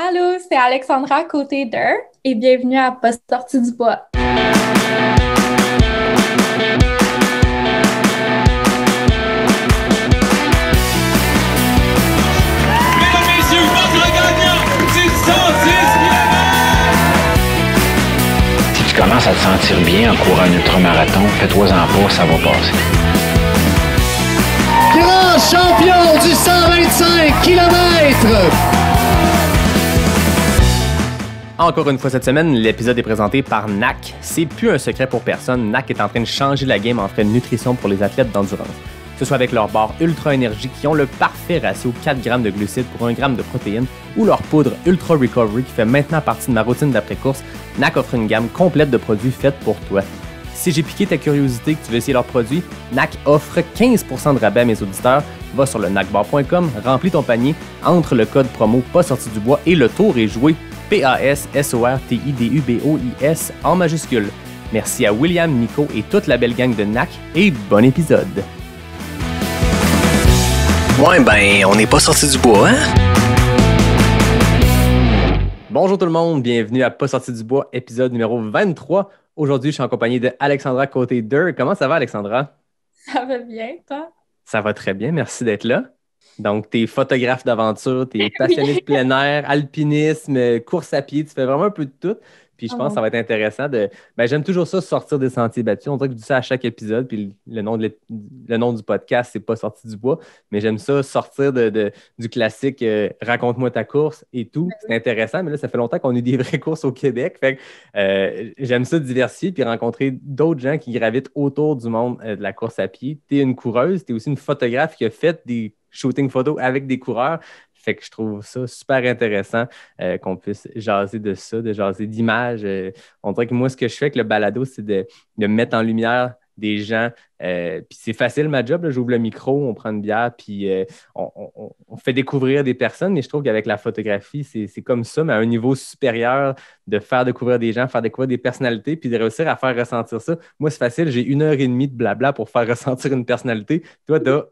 Allô, c'est Alexandra côté d'Eur et bienvenue à Post Sortie du Bois. Si tu commences à te sentir bien en courant un ultramarathon, fais-toi-en pas, ça va passer. Grand champion du 125 km! Encore une fois cette semaine, l'épisode est présenté par NAC. C'est plus un secret pour personne, NAC est en train de changer la game en frais de nutrition pour les athlètes d'endurance. Que ce soit avec leur barre Ultra Énergie qui ont le parfait ratio 4 grammes de glucides pour 1 g de protéines ou leur poudre Ultra Recovery qui fait maintenant partie de ma routine d'après-course, NAC offre une gamme complète de produits faits pour toi. Si j'ai piqué ta curiosité que tu veux essayer leurs produits, NAC offre 15% de rabais à mes auditeurs. Va sur le nacbar.com, remplis ton panier, entre le code promo pas sorti du bois et le tour est joué P-A-S-S-O-R-T-I-D-U-B-O-I-S en majuscule. Merci à William, Nico et toute la belle gang de NAC et bon épisode. Ouais, ben, on n'est pas sorti du bois, hein? Bonjour tout le monde, bienvenue à Pas sorti du bois, épisode numéro 23. Aujourd'hui, je suis en compagnie de Alexandra Côté d'Eur. Comment ça va, Alexandra? Ça va bien, toi? Ça va très bien, merci d'être là. Donc, tu es photographe d'aventure, tu es passionné de plein air, alpinisme, course à pied, tu fais vraiment un peu de tout. Puis je Ah pense que ça va être intéressant de. Ben, j'aime toujours ça, sortir des sentiers battus. On dirait que je dis ça à chaque épisode. Puis le nom, de le nom du podcast, c'est pas sorti du bois. Mais j'aime ça, sortir de, de- du classique euh, raconte-moi ta course et tout. C'est intéressant, mais là, ça fait longtemps qu'on a eu des vraies courses au Québec. Fait que euh, j'aime ça diversifier puis rencontrer d'autres gens qui gravitent autour du monde euh, de la course à pied. Tu es une coureuse, tu es aussi une photographe qui a fait des shootings photos avec des coureurs. Fait que je trouve ça super intéressant euh, qu'on puisse jaser de ça, de jaser d'images. Euh, on dirait que moi, ce que je fais avec le balado, c'est de, mettre en lumière des gens. Euh, puis c'est facile ma job, j'ouvre le micro, on prend une bière, puis on, fait découvrir des personnes. Mais je trouve qu'avec la photographie, c'est comme ça, mais à un niveau supérieur, de faire découvrir des gens, faire découvrir des personnalités, puis de réussir à faire ressentir ça. Moi, c'est facile, j'ai une heure et demie de blabla pour faire ressentir une personnalité. Toi, tu as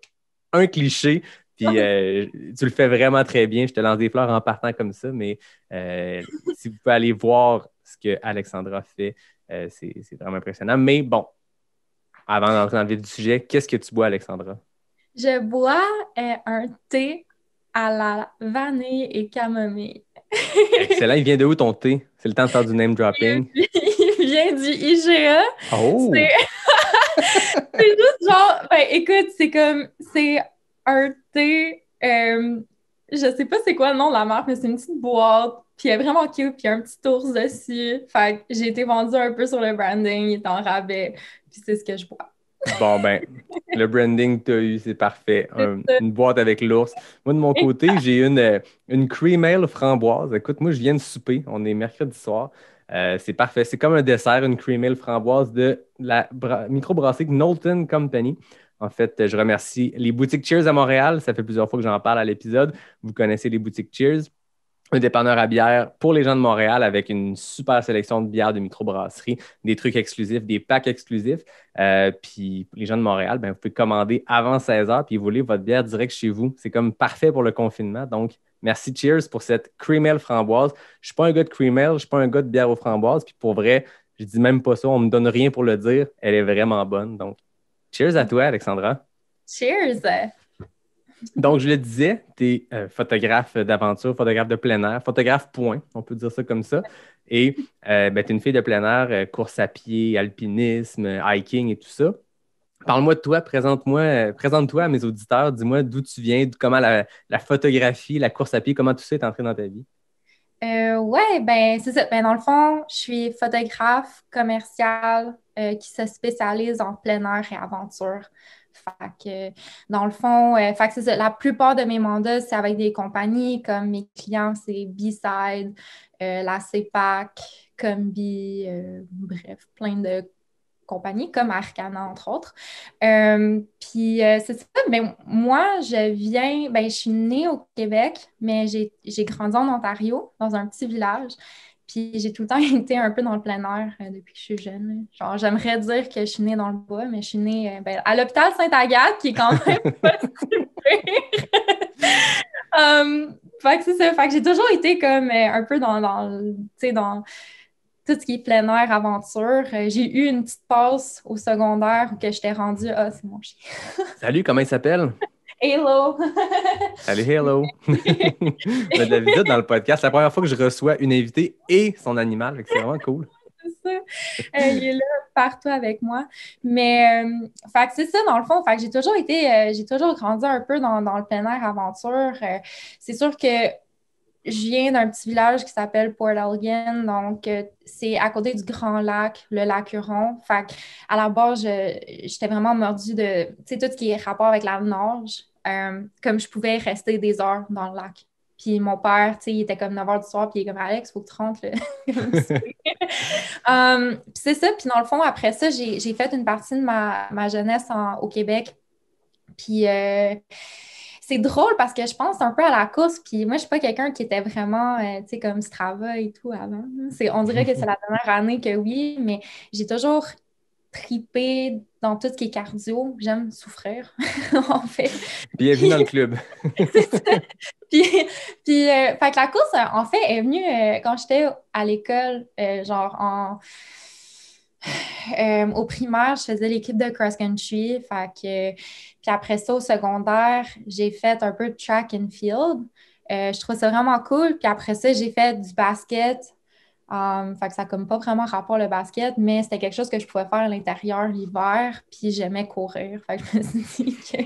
un cliché, puis euh, tu le fais vraiment très bien. Je te lance des fleurs en partant comme ça, mais euh, si vous pouvez aller voir ce que Alexandra fait, euh, c'est vraiment impressionnant. Mais bon, avant d'entrer dans le vif du sujet, qu'est-ce que tu bois, Alexandra? Je bois un thé à la vanille et camomille. Excellent. Il vient de où ton thé? C'est le temps de faire du name dropping. Il vient du IGA. Oh! C'est c'est juste genre, ben écoute, c'est comme, c'est un thé, euh, je sais pas c'est quoi le nom de la marque, mais c'est une petite boîte, puis elle est vraiment cute, puis il y a un petit ours dessus. Fait que j'ai été vendue un peu sur le branding, il est en rabais, puis c'est ce que je bois. Bon, ben, le branding que tu as eu, c'est parfait. Un- une boîte avec l'ours. Moi, de mon côté, j'ai une, euh, une cream ale framboise. Écoute, moi, je viens de souper. On est mercredi soir. Euh, c'est parfait. C'est comme un dessert, une cream ale framboise de la bra- microbrasserie Knowlton Company. En fait, je remercie les boutiques Cheers à Montréal. Ça fait plusieurs fois que j'en parle à l'épisode. Vous connaissez les boutiques Cheers. Un dépanneur à bière pour les gens de Montréal avec une super sélection de bières de microbrasserie, des trucs exclusifs, des packs exclusifs. Euh, puis les gens de Montréal, ben, vous pouvez commander avant 16 h puis vous voulez votre bière direct chez vous. C'est comme parfait pour le confinement. Donc, merci Cheers pour cette cream ale framboise. Je ne suis pas un gars de cream ale, je ne suis pas un gars de bière aux framboises. Puis pour vrai, je dis même pas ça, on me donne rien pour le dire. Elle est vraiment bonne. Donc, cheers à toi, Alexandra. Cheers! Donc, je le disais, tu es photographe d'aventure, photographe de plein air, photographe point, on peut dire ça comme ça. Et euh, ben, tu es une fille de plein air, euh, course à pied, alpinisme, euh, hiking et tout ça. Parle-moi de toi, présente-moi, euh, présente-toi à mes auditeurs, dis-moi d'où tu viens, comment la, la photographie, la course à pied, comment tout ça est entré dans ta vie. Euh, ouais, ben c'est ça. Ben, dans le fond, je suis photographe commercial euh, qui se spécialise en plein air et aventure. Dans le fond, euh, fait. La plupart de mes mandats, c'est avec des compagnies comme mes clients, c'est B-Side, euh, la CEPAC, Combi, bref, plein de compagnies comme Arcana, entre autres. Euh, puis euh, c'est ça, ben, moi, je viens, ben, je suis née au Québec, mais j'ai grandi en Ontario, dans un petit village. Puis j'ai tout le temps été un peu dans le plein air euh, depuis que je suis jeune. Genre, j'aimerais dire que je suis née dans le bois, mais je suis née ben, à l'hôpital Sainte-Agathe, qui est quand même pas. Um, fait que c'est ça. Fait que j'ai toujours été comme un peu dans, dans, dans tout ce qui est plein air, aventure. Euh, j'ai eu une petite passe au secondaire où que j'étais rendue. Ah, c'est mon chien. Salut, comment il s'appelle? Hello! Salut, hello! On a de la visite dans le podcast. C'est la première fois que je reçois une invitée et son animal. C'est vraiment cool. c'est ça. Euh, il est là partout avec moi. Mais euh, c'est ça, dans le fond. Fait que j'ai toujours été, euh, j'ai toujours grandi un peu dans, dans le plein air aventure. C'est sûr que je viens d'un petit village qui s'appelle Port Elgin, donc euh, c'est à côté du Grand Lac, le lac Huron. Fait à la base, j'étais vraiment mordue de, tout ce qui est rapport avec la nage, euh, comme je pouvais rester des heures dans le lac. Puis mon père, tu sais, il était comme 9 h du soir, puis il est comme Alex, faut que tu rentres. Um, puis c'est ça, puis dans le fond, après ça, j'ai fait une partie de ma, jeunesse au Québec. Puis euh, c'est drôle parce que je pense un peu à la course, puis moi, je suis pas quelqu'un qui était vraiment, euh, tu sais, comme Strava et tout avant. C'est, on dirait que c'est la dernière année que oui, mais j'ai toujours tripé dans tout ce qui est cardio. J'aime souffrir, en fait. Bienvenue dans le club. Puis, puis euh, fait que la course, en fait, est venue euh, quand j'étais à l'école, genre en. Euh, au primaire, je faisais l'équipe de cross-country. Puis après ça, au secondaire, j'ai fait un peu de track and field. Euh, je trouvais ça vraiment cool. Puis après ça, j'ai fait du basket. Um, fait que ça n'a comme pas vraiment rapport le basket, mais c'était quelque chose que je pouvais faire à l'intérieur l'hiver, puis j'aimais courir. Fait que je me suis dit que...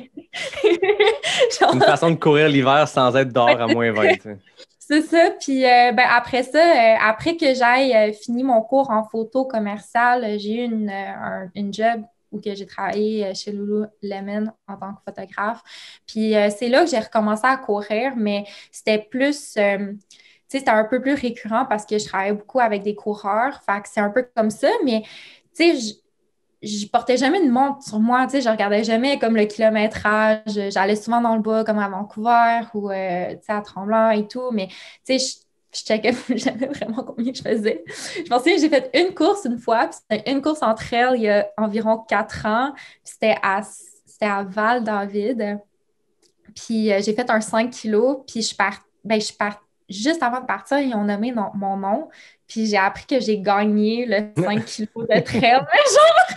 Genre, Une façon de courir l'hiver sans être dehors à moins 20. C'est ça. Puis euh, ben, après ça, euh, après que j'aille euh, fini mon cours en photo commerciale, euh, j'ai eu une, un- une job où j'ai travaillé chez Lululemon en tant que photographe. Puis c'est là que j'ai recommencé à courir, mais c'était plus, c'était un peu plus récurrent parce que je travaillais beaucoup avec des coureurs. Fait que c'est un peu comme ça, mais tu sais, je portais jamais une montre sur moi, tu sais, je regardais jamais comme le kilométrage, j'allais souvent dans le bas comme à Vancouver ou euh, tu sais, à Tremblant et tout, mais tu sais, je, je checkais jamais vraiment combien je faisais. Je me souviens, j'ai fait une course une fois, puis c'était une course en trail il y a environ quatre ans, c'était à, c'était à Val-David, puis euh, j'ai fait un 5 kilos, puis je pars, ben je pars, juste avant de partir, ils ont nommé non- mon nom, puis j'ai appris que j'ai gagné le 5 kilos de trail. Genre,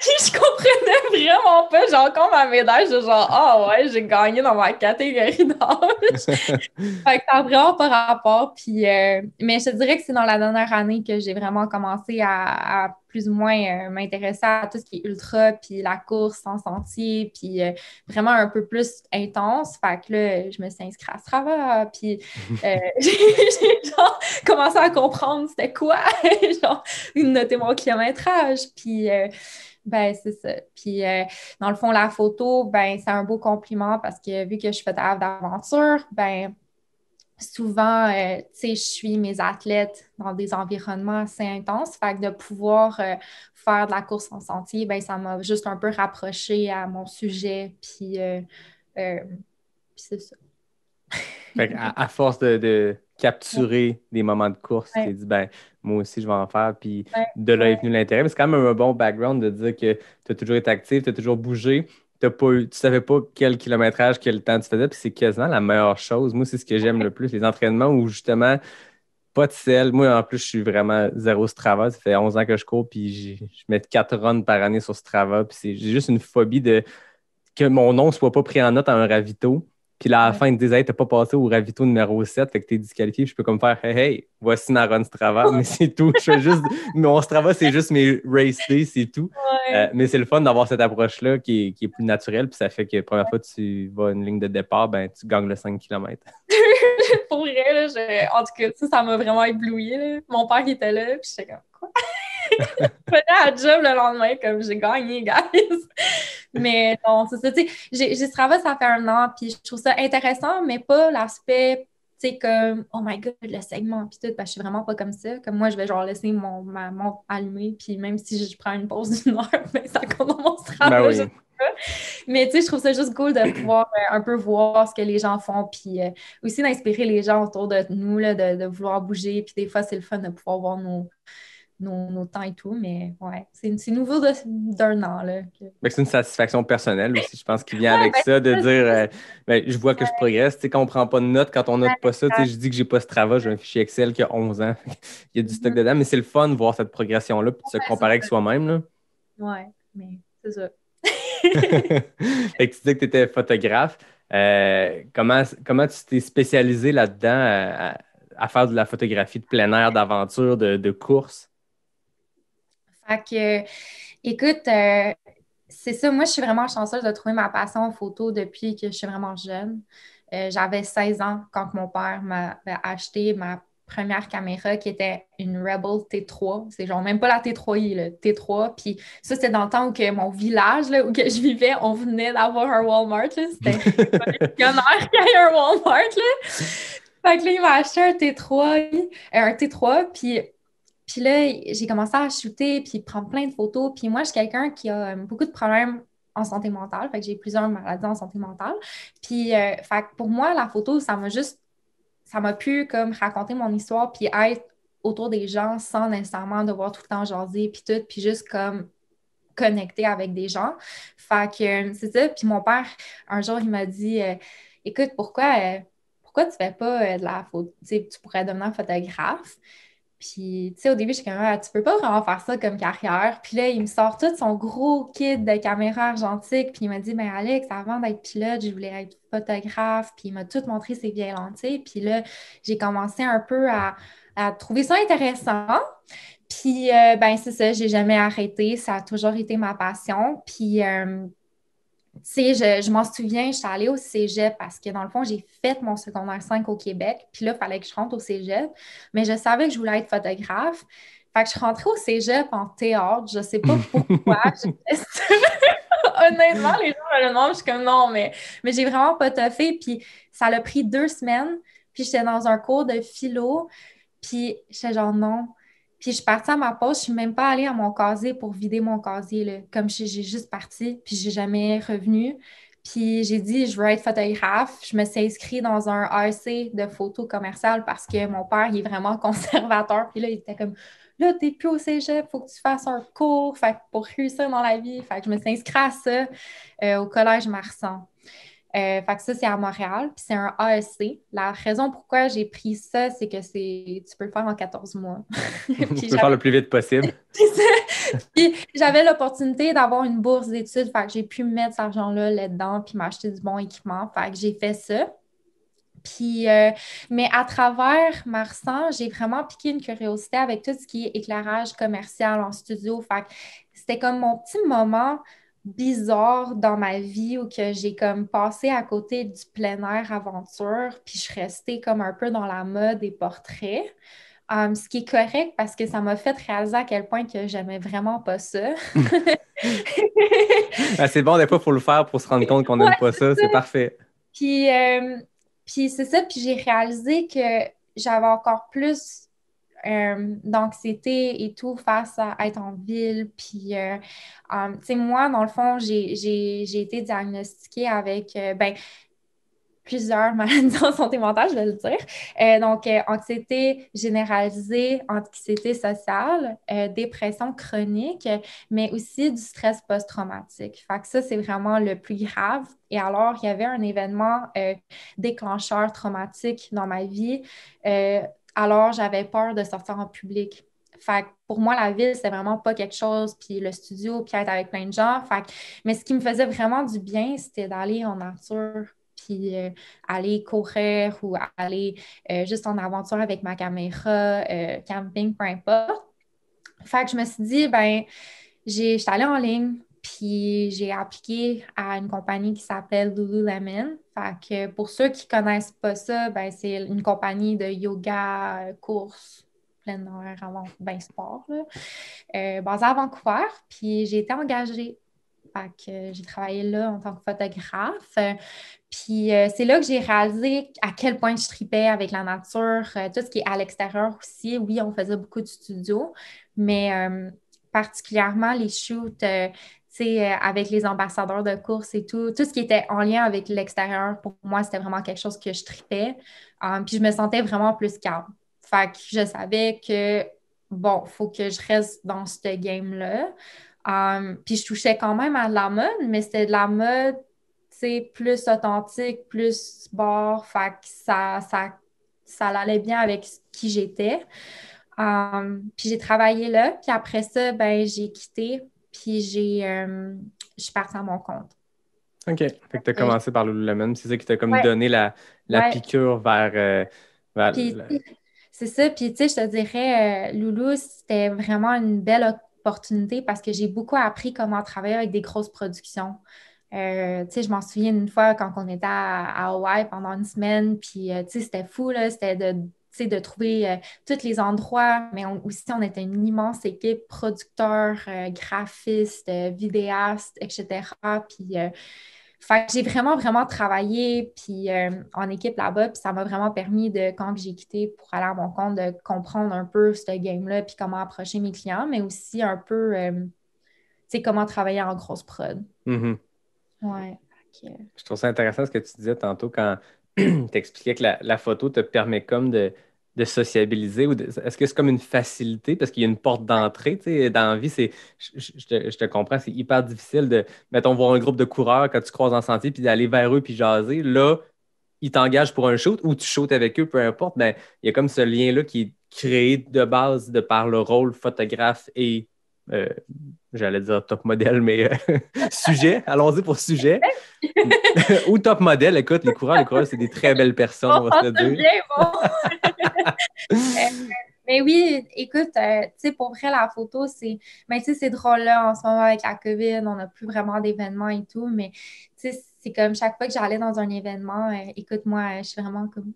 je comprenais vraiment pas. J'ai encore ma médaille. Je genre, ah ouais, j'ai gagné dans ma catégorie d'âge. fait que ça vraiment pas rapport. Puis, euh, mais je te dirais que c'est dans la dernière année que j'ai vraiment commencé à, à plus ou moins euh, m'intéresser à tout ce qui est ultra, puis la course en sentier, puis euh, vraiment un peu plus intense. Fait que là, je me suis inscrite à Strava, puis euh, j'ai genre commencé à comprendre c'était quoi, genre noter mon kilométrage, puis ben c'est ça. Puis euh, dans le fond, la photo, ben c'est un beau compliment parce que vu que je suis photographe d'aventure, ben souvent, euh, tu sais, je suis mes athlètes dans des environnements assez intenses. Fait que de pouvoir euh, faire de la course en sentier, ben ça m'a juste un peu rapproché à mon sujet. Puis, puis c'est ça. Fait à, à force de, de capturer des moments de course, tu Ouais. t'es dit, ben, moi aussi, je vais en faire. Puis Ouais. de là est venu l'intérêt. Mais c'est quand même un bon background de dire que tu as toujours été actif, tu as toujours bougé. T'as pas eu- tu savais pas quel kilométrage, quel temps tu faisais, puis c'est quasiment la meilleure chose. Moi, c'est ce que j'aime le plus, les entraînements où justement, pas de sel. Moi, en plus, je suis vraiment zéro Strava. Ça fait 11 ans que je cours, puis je mets 4 runs par année sur Strava. Puis j'ai juste une phobie de que mon nom soit pas pris en note à un ravito. Puis là, à la Ouais. fin, ils te disent Hey, t'as pas passé au ravito numéro 7, fait que t'es disqualifié. Puis je peux comme faire Hey, hey, voici ma run Strava. Mais c'est tout. Je fais juste. Mon Strava, c'est juste mes race days, c'est tout. Euh, mais c'est le fun d'avoir cette approche-là qui est, qui est plus naturelle. Puis ça fait que la première fois que tu vas à une ligne de départ, ben, tu gagnes le 5 km. Pour vrai, là, je- en tout cas, ça, ça m'a vraiment ébloui. là. Mon père qui était là, puis j'étais comme quoi? Je venais à job le lendemain, comme j'ai gagné, guys. mais non, c'est ça. Tu sais, j'ai Strava, ça fait un an, puis je trouve ça intéressant, mais pas l'aspect, tu sais, comme oh my god, le segment, puis tout, parce que je suis vraiment pas comme ça. Comme moi, je vais genre laisser mon, ma montre allumée, puis même si je prends une pause d'une heure, ben, ça compte dans mon Strava. Ben oui. mais tu sais, je trouve ça juste cool de pouvoir euh, un peu voir ce que les gens font, puis euh, aussi d'inspirer les gens autour de nous, là, de, de vouloir bouger. Puis des fois, c'est le fun de pouvoir voir nos, nos, temps et tout. Mais ouais, c'est nouveau d'un an. Là, C'est une satisfaction personnelle aussi, je pense, qui vient avec ben, ça, de dire euh, ben, je vois que je progresse. Tu sais, quand on ne prend pas de notes, quand on note pas ça, je dis que j'ai pas ce travail, j'ai un fichier Excel qui a 11 ans. Il y a du stock mm-hmm. dedans, mais c'est le fun de voir cette progression-là puis de se comparer avec soi-même. Ouais, mais c'est ça. fait que tu dis que tu étais photographe. Euh, comment, comment tu t'es spécialisé là-dedans à, faire de la photographie de plein air, d'aventure, de, course? Fait que, écoute, euh, c'est ça. Moi, je suis vraiment chanceuse de trouver ma passion en photo depuis que je suis vraiment jeune. Euh, j'avais 16 ans quand mon père m'a acheté ma première caméra qui était une Rebel T3. C'est genre même pas la T3i, le T3. Puis ça, c'était dans le temps où que mon village là, où que je vivais, on venait d'avoir un Walmart. C'était pionnière qu'il y ait un Walmart. Là. Fait que là, il m'a acheté un T3, euh, un T3, puis puis là, j'ai commencé à shooter puis prendre plein de photos. Puis moi, je suis quelqu'un qui a euh, beaucoup de problèmes en santé mentale. Fait que j'ai plusieurs maladies en santé mentale. Puis, euh, fait que pour moi, la photo, ça m'a juste ça m'a pu comme raconter mon histoire puis être autour des gens sans nécessairement devoir tout le temps jaser puis tout, puis juste comme connecter avec des gens. Fait que c'est ça. Puis mon père, un jour, il m'a dit euh, Écoute, pourquoi, euh, pourquoi tu fais pas euh, de la photo? Tu pourrais devenir photographe. Puis, tu sais, au début, je suis comme, ah, tu peux pas vraiment faire ça comme carrière. Puis là, il me sort tout son gros kit de caméra argentique. Puis il m'a dit, ben Alex, avant d'être pilote, je voulais être photographe. Puis il m'a tout montré ses vieilles lentilles. Puis là, j'ai commencé un peu à, trouver ça intéressant. Puis, euh, ben c'est ça, j'ai jamais arrêté. Ça a toujours été ma passion. Puis, euh, sais, je, m'en souviens, je suis allée au cégep parce que dans le fond, j'ai fait mon secondaire 5 au Québec. Puis là, il fallait que je rentre au cégep. Mais je savais que je voulais être photographe. Fait que je suis rentrée au cégep en théâtre. Je sais pas pourquoi. Honnêtement, les gens me le demandent. Je suis comme non, mais, mais j'ai vraiment pas toffé. Puis ça a pris deux semaines. Puis j'étais dans un cours de philo. Puis j'étais genre non, puis je suis partie à ma pause, je suis même pas allée à mon casier pour vider mon casier. Comme j'ai juste parti, puis j'ai jamais revenu. Puis j'ai dit, je veux être photographe. Je me suis inscrite dans un AEC de photo commerciale parce que mon père, il est vraiment conservateur. Puis là, il était comme, là, t'es plus au cégep, faut que tu fasses un cours fait, pour réussir dans la vie. Fait que je me suis inscrite à ça euh, au Collège Marsan. Euh, fait que ça, c'est à Montréal, puis c'est un ASC. La raison pourquoi j'ai pris ça, c'est que c'est tu peux le faire en 14 mois. tu peux le faire le plus vite possible. puis j'avais l'opportunité d'avoir une bourse d'études, fait que j'ai pu mettre cet argent-là là-dedans, puis m'acheter du bon équipement. Fait que j'ai fait ça. Puis, euh, mais à travers Marsan, j'ai vraiment piqué une curiosité avec tout ce qui est éclairage commercial en studio. Fait c'était comme mon petit moment bizarre dans ma vie où que j'ai comme passé à côté du plein air aventure, puis je suis restée comme un peu dans la mode des portraits. Um, ce qui est correct parce que ça m'a fait réaliser à quel point que j'aimais vraiment pas ça. Ben, c'est bon, des fois, il faut le faire pour se rendre compte qu'on n'aime pas ça. C'est parfait. Puis, euh, puis c'est ça, puis j'ai réalisé que j'avais encore plus euh, d'anxiété et tout face à être en ville. Puis, euh, um, tu sais, moi, dans le fond, j'ai été diagnostiquée avec, euh, ben, plusieurs maladies en santé mentale, je vais le dire. donc, anxiété généralisée, anxiété sociale, dépression chronique, mais aussi du stress post-traumatique. Fait que ça, c'est vraiment le plus grave. Et alors, il y avait un événement déclencheur traumatique dans ma vie alors, j'avais peur de sortir en public. Fait pour moi, la ville, c'est vraiment pas quelque chose, puis le studio, puis être avec plein de gens. Fait mais ce qui me faisait vraiment du bien, c'était d'aller en nature, puis euh, aller courir ou aller euh, juste en aventure avec ma caméra, euh, camping, peu importe. Fait que je me suis dit, ben, j'étais allée en ligne, puis j'ai appliqué à une compagnie qui s'appelle Lululemon. Fait que pour ceux qui ne connaissent pas ça, ben c'est une compagnie de yoga, course, plein air, ben sport, euh, basée à Vancouver. Puis j'ai été engagée. Fait j'ai travaillé là en tant que photographe. Puis euh, c'est là que j'ai réalisé à quel point je tripais avec la nature, euh, tout ce qui est à l'extérieur aussi. Oui, on faisait beaucoup de studios, mais particulièrement les shoots euh, avec les ambassadeurs de course et tout, tout ce qui était en lien avec l'extérieur, pour moi, c'était vraiment quelque chose que je tripais. Um, puis je me sentais vraiment plus calme. Fait que je savais que bon, il faut que je reste dans ce game-là. Um, puis je touchais quand même à de la mode, mais c'était de la mode, plus authentique, plus sport. Fait que ça, ça, ça allait bien avec qui j'étais. Puis j'ai travaillé là, puis après ça, ben, j'ai quitté, puis j'ai, euh, je suis partie à mon compte. OK. Fait que tu as commencé par Lululemon. C'est ça qui t'a comme donné la, la piqûre vers. Euh, c'est ça. Puis, tu sais, je te dirais, euh, Loulou, c'était vraiment une belle opportunité parce que j'ai beaucoup appris comment travailler avec des grosses productions. Euh, tu sais, je m'en souviens une fois quand on était à, Hawaï pendant une semaine, puis, tu sais, c'était fou, là. C'était de de trouver tous les endroits, mais aussi on était une immense équipe, producteurs, graphistes, vidéastes, etc. Puis j'ai vraiment, vraiment travaillé puis, euh, en équipe là-bas. Puis ça m'a vraiment permis de, quand j'ai quitté pour aller à mon compte, de comprendre un peu ce game-là, puis comment approcher mes clients, mais aussi un peu, euh, tu sais, comment travailler en grosse prod. Mm-hmm. Ouais. Je trouve ça intéressant ce que tu disais tantôt quand tu expliquais que la, photo te permet comme de, de sociabiliser ou est-ce que c'est comme une facilité? Parce qu'il y a une porte d'entrée dans la vie c'est je, te, comprends c'est hyper difficile de mettons voir un groupe de coureurs quand tu croises en sentier puis d'aller vers eux puis jaser. Là ils t'engagent pour un shoot ou tu shootes avec eux peu importe. Mais il y a comme ce lien là qui est créé de base de par le rôle photographe et euh, j'allais dire top modèle, mais euh, sujet, allons-y pour sujet. Ou top modèle, écoute, les coureurs, les coureurs, c'est des très belles personnes, on va se dire. Bien, bon. Euh, mais oui, écoute, tu sais, pour vrai, la photo, c'est. Mais tu sais, c'est drôle là, en ce moment avec la COVID, on n'a plus vraiment d'événements et tout, mais tu sais, c'est comme chaque fois que j'allais dans un événement, écoute, moi, je suis vraiment comme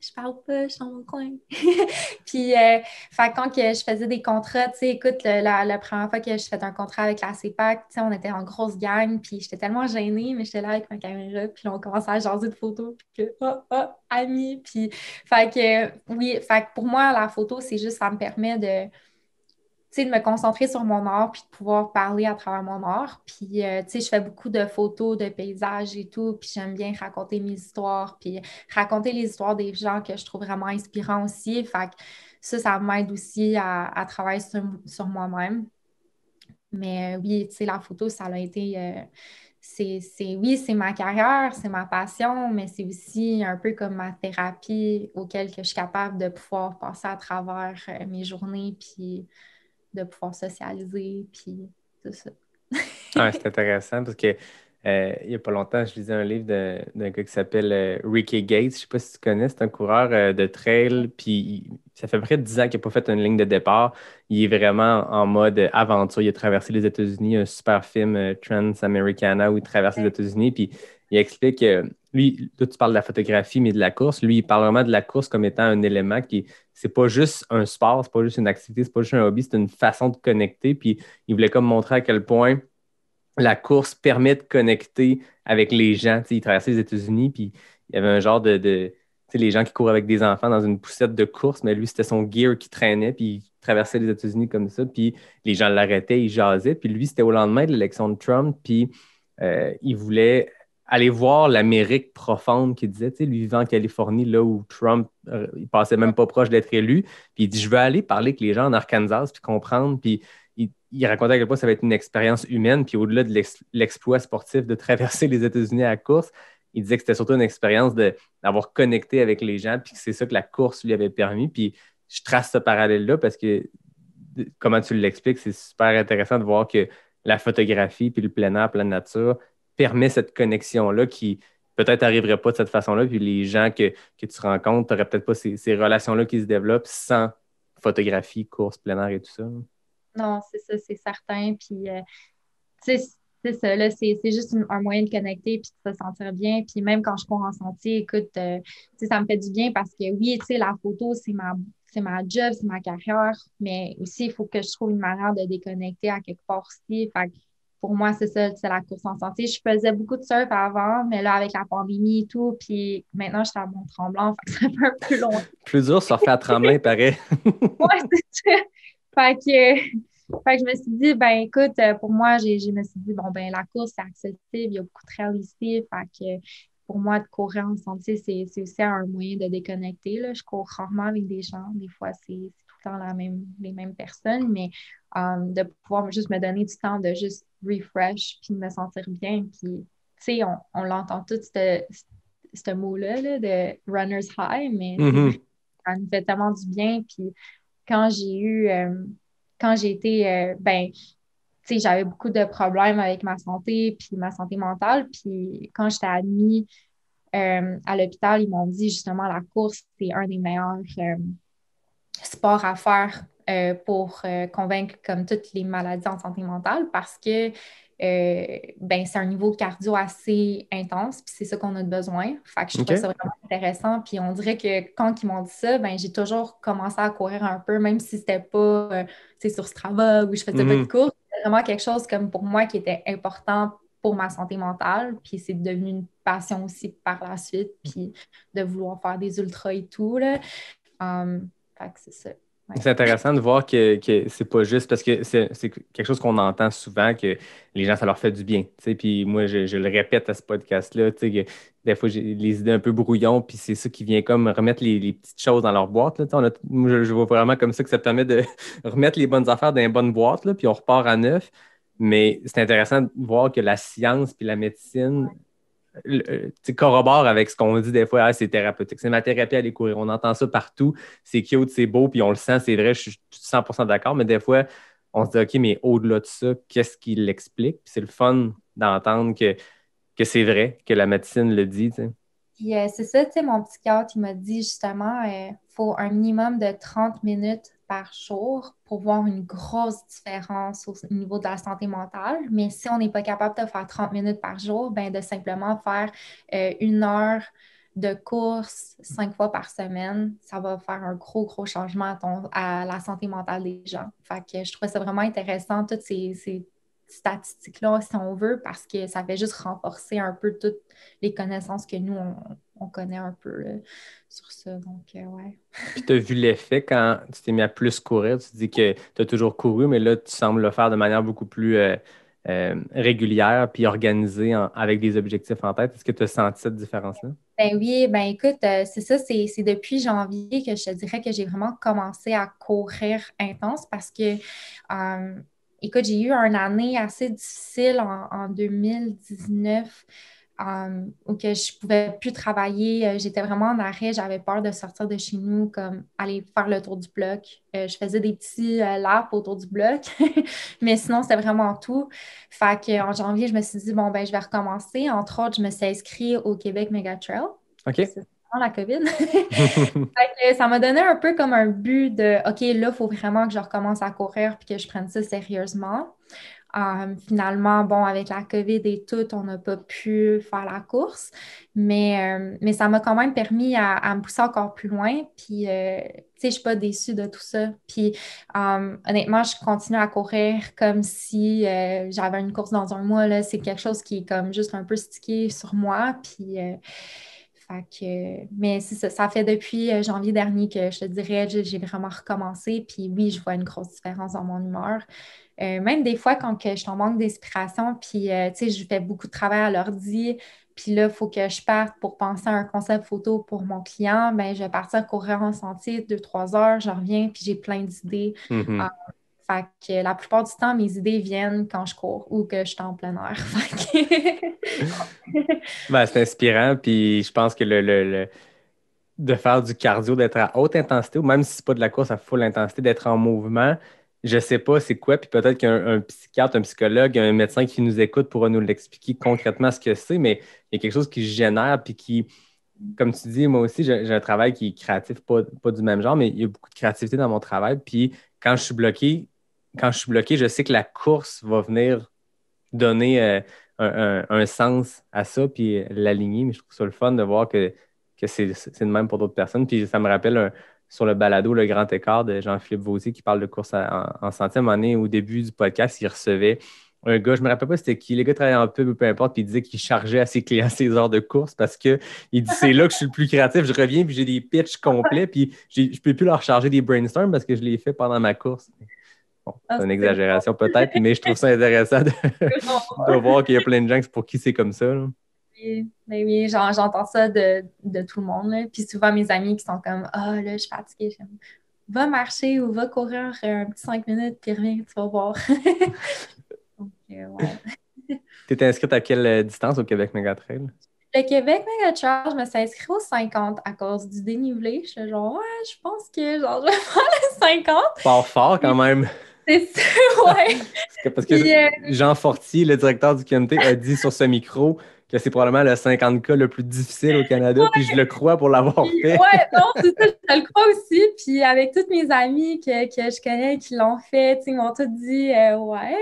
je parle pas, je suis dans mon coin. puis, euh, quand que je faisais des contrats, tu sais, écoute, la, première fois que je faisais un contrat avec la CEPAC, tu sais, on était en grosse gang, puis j'étais tellement gênée, mais j'étais là avec ma caméra, puis on commençait à jaser de photos, puis que, oh, oh, ami, puis, fait que, oui, fait pour moi, la photo, c'est juste, ça me permet de de me concentrer sur mon art puis de pouvoir parler à travers mon art. Puis, euh, tu sais, je fais beaucoup de photos, de paysages et tout, puis j'aime bien raconter mes histoires, puis raconter les histoires des gens que je trouve vraiment inspirants aussi. Fait que ça, ça m'aide aussi à, travailler sur, moi-même. Mais euh, oui, tu sais, la photo, ça a été... Euh, c'est, oui, c'est ma carrière, c'est ma passion, mais c'est aussi un peu comme ma thérapie auquel que je suis capable de pouvoir passer à travers mes journées, puis de pouvoir socialiser, puis tout ça. ah, c'est intéressant parce que euh, il n'y a pas longtemps, je lisais un livre d'un gars qui s'appelle euh, Ricky Gates. Je ne sais pas si tu connais, c'est un coureur euh, de trail. Puis ça fait près de 10 ans qu'il n'a pas fait une ligne de départ. Il est vraiment en mode aventure. Il a traversé les États-Unis, un super film Trans-Americana où il traverse les États-Unis. Puis il explique lui, toi, tu parles de la photographie, mais de la course. Lui, il parle vraiment de la course comme étant un élément qui, c'est pas juste un sport, c'est pas juste une activité, c'est pas juste un hobby, c'est une façon de connecter. Puis il voulait comme montrer à quel point la course permet de connecter avec les gens. il traversait les États-Unis, puis il y avait un genre de, de les gens qui courent avec des enfants dans une poussette de course, mais lui, c'était son gear qui traînait, puis il traversait les États-Unis comme ça, puis les gens l'arrêtaient, il jasait. Puis lui, c'était au lendemain de l'élection de Trump, puis euh, il voulait aller voir l'Amérique profonde qu'il disait, tu sais, lui vivant en Californie, là où Trump, euh, il passait même pas proche d'être élu. Puis il dit, je veux aller parler avec les gens en Arkansas, puis comprendre. Puis il, racontait à quel point ça va être une expérience humaine. Puis au-delà de l'exploit sportif de traverser les États-Unis à la course, il disait que c'était surtout une expérience d'avoir connecté avec les gens, puis que c'est ça que la course lui avait permis. Puis je trace ce parallèle-là parce que, comment tu l'expliques, c'est super intéressant de voir que la photographie, puis le plein air, plein nature, permet cette connexion-là qui peut-être n'arriverait pas de cette façon-là. Puis les gens que, tu rencontres, tu peut-être pas ces, relations-là qui se développent sans photographie, course, plein air et tout ça. Non, c'est ça, c'est certain. Puis, euh, c'est ça, là, c'est juste un moyen de connecter puis de se sentir bien. Puis même quand je cours en sentier, écoute, euh, ça me fait du bien parce que oui, tu sais, la photo, c'est ma, ma job, c'est ma carrière, mais aussi, il faut que je trouve une manière de déconnecter à quelque part aussi. Fait pour moi, c'est ça, c'est la course en santé. Je faisais beaucoup de surf avant, mais là, avec la pandémie et tout, puis maintenant, je suis à Mont-Tremblant, fait que c'est un peu plus long. plus dur, surfer à Tremblay, paraît. ouais, c'est ça. Fait que, fait que je me suis dit, ben écoute, pour moi, je me suis dit, bon, ben la course, c'est accessible, il y a beaucoup de trails ici, fait que pour moi, de courir en sentier, c'est aussi un moyen de déconnecter. Là. Je cours rarement avec des gens. Des fois, c'est tout le temps la même, les mêmes personnes, mais euh, de pouvoir juste me donner du temps de juste refresh puis de me sentir bien. Puis, tu sais, on, on l'entend tout, ce mot-là de runner's high, mais Mhm. ça me fait tellement du bien. Puis quand j'ai eu, euh, quand j'ai été, euh, ben, tu sais, j'avais beaucoup de problèmes avec ma santé, puis ma santé mentale. Puis quand j'étais admis euh, à l'hôpital, ils m'ont dit justement la course, c'est un des meilleurs euh, sports à faire euh, pour euh, convaincre comme toutes les maladies en santé mentale parce que euh, ben, c'est un niveau de cardio assez intense, puis c'est ça qu'on a besoin. Fait que je trouve ça vraiment intéressant. Puis on dirait que quand ils m'ont dit ça, ben, j'ai toujours commencé à courir un peu, même si c'était pas sur Strava ou je faisais pas Mhm. de course. C'était vraiment quelque chose comme pour moi qui était important pour ma santé mentale. Puis c'est devenu une passion aussi par la suite, puis de vouloir faire des ultras et tout. Là. Um, fait que c'est ça. Ouais. C'est intéressant de voir que, que c'est pas juste parce que c'est c'est quelque chose qu'on entend souvent que les gens, ça leur fait du bien. Puis moi, je, je le répète à ce podcast-là, des fois, j'ai les idées un peu brouillons, puis c'est ça qui vient comme remettre les, les petites choses dans leur boîte. Là, Tu sais, on a- moi, je, je vois vraiment comme ça que ça permet de remettre les bonnes affaires dans les bonnes boîtes, là, puis on repart à neuf. Mais c'est intéressant de voir que la science puis la médecine tu sais, corrobore avec ce qu'on dit des fois, Ah, c'est thérapeutique. C'est ma thérapie à aller courir. On entend ça partout. C'est cute, c'est beau, puis on le sent, c'est vrai, je suis 100% d'accord. Mais des fois, on se dit, OK, mais au-delà de ça, qu'est-ce qui l'explique? C'est le fun d'entendre que, que c'est vrai, que la médecine le dit. tu euh, c'est ça, tu sais, mon psychiatre, il m'a dit justement, il faut un minimum de 30 minutes par jour pour voir une grosse différence au niveau de la santé mentale. Mais si on n'est pas capable de faire 30 minutes par jour, ben de simplement faire euh, une heure de course cinq fois par semaine, ça va faire un gros, gros changement à, la santé mentale des gens. Fait que je ça vraiment intéressant, toutes ces statistiques-là, si on veut, parce que ça fait juste renforcer un peu toutes les connaissances que nous, on, on connaît un peu là, sur ça. Donc, euh, ouais. Puis tu as vu l'effet quand tu t'es mis à plus courir. Tu dis que tu as toujours couru, mais là, tu sembles le faire de manière beaucoup plus euh, euh, régulière puis organisée en- avec des objectifs en tête. Est-ce que tu as senti cette différence-là? Ben oui, ben écoute, euh, c'est ça, c'est c'est depuis janvier que je te dirais que j'ai vraiment commencé à courir intense parce que, euh, écoute, j'ai eu une année assez difficile en, en 2019 euh, où que je pouvais plus travailler. Euh, J'étais vraiment en arrêt, j'avais peur de sortir de chez nous, comme aller faire le tour du bloc. Euh, je faisais des petits euh, laps autour du bloc, mais sinon, c'était vraiment tout. Fait qu'en janvier, je me suis dit, bon, ben, je vais recommencer. Entre autres, je me suis inscrite au Québec Mega Trail. OK. La COVID. Ça m'a donné un peu comme un but de, OK, là, il faut vraiment que je recommence à courir puis que je prenne ça sérieusement. Euh, finalement, bon, avec la COVID et tout, on n'a pas pu faire la course, mais, euh, mais ça m'a quand même permis à, me pousser encore plus loin. Puis, euh, tu sais, je ne suis pas déçue de tout ça. Puis, honnêtement, je continue à courir comme si j'avais une course dans un mois. C'est quelque chose qui est comme juste un peu stické sur moi. Puis, fait que, mais c'est ça, ça fait depuis euh, janvier dernier que je te dirais, j'ai j'ai vraiment recommencé. Puis oui, je vois une grosse différence dans mon humeur. Euh, même des fois, quand que je suis en manque d'inspiration, puis euh, tu sais, je fais beaucoup de travail à l'ordi, puis là, il faut que je parte pour penser à un concept photo pour mon client, ben, je vais partir courir en sentier deux, trois heures, je reviens, puis j'ai plein d'idées. Mhm. Ah. Fait que la plupart du temps, mes idées viennent quand je cours ou que je suis en plein air. Ben, c'est inspirant, puis je pense que le, le- le- de faire du cardio, d'être à haute intensité, ou même si c'est pas de la course à full intensité, d'être en mouvement, je sais pas c'est quoi, puis peut-être qu'un un psychiatre, un psychologue, un médecin qui nous écoute pourra nous l'expliquer concrètement ce que c'est, mais il y a quelque chose qui génère, puis qui, comme tu dis, moi aussi, j'ai un travail qui est créatif, pas, pas du même genre, mais il y a beaucoup de créativité dans mon travail, puis quand je suis bloqué, quand je suis bloqué, je sais que la course va venir donner euh, un, sens à ça, puis l'aligner. Mais je trouve ça le fun de voir que, que c'est c'est de même pour d'autres personnes. Puis ça me rappelle sur le balado Le Grand Écart de Jean-Philippe Vautier qui parle de course en, en centième année. Au début du podcast, il recevait un gars, je me rappelle pas c'était qui, les gars travaillaient en pub ou peu importe, puis il disait qu'il chargeait à ses clients ses heures de course parce que il dit c'est là que je suis le plus créatif. Je reviens puis j'ai des pitchs complets, puis j'ai- je peux plus leur charger des brainstorms parce que je les fais pendant ma course. Bon, Ah, c'est une exagération peut-être, mais je trouve ça intéressant de, de voir qu'il y a plein de gens pour qui c'est comme ça. là. oui, ben oui j'entends ça de, tout le monde. Puis souvent, mes amis qui sont comme Ah, là, je suis fatiguée. Va marcher ou va courir un petit cinq minutes, puis reviens, tu vas voir. Donc, euh, ouais. Tu étais inscrite à quelle euh, distance au Québec Megatrail? Le Québec Megatrail, je me suis inscrite aux 50 à cause du dénivelé. Je suis genre, ouais, je pense que genre, je vais faire les 50. Pas fort quand même. C'est sûr, ouais. Parce que, euh, Jean Fortier, le directeur du QMT, a dit sur ce micro que c'est probablement le 50K le plus difficile au Canada, puis je le crois pour l'avoir fait. Ouais, non, c'est ça, je le crois aussi. Puis avec toutes mes amies que, que je connais qui l'ont fait, ils m'ont tous dit euh, ouais.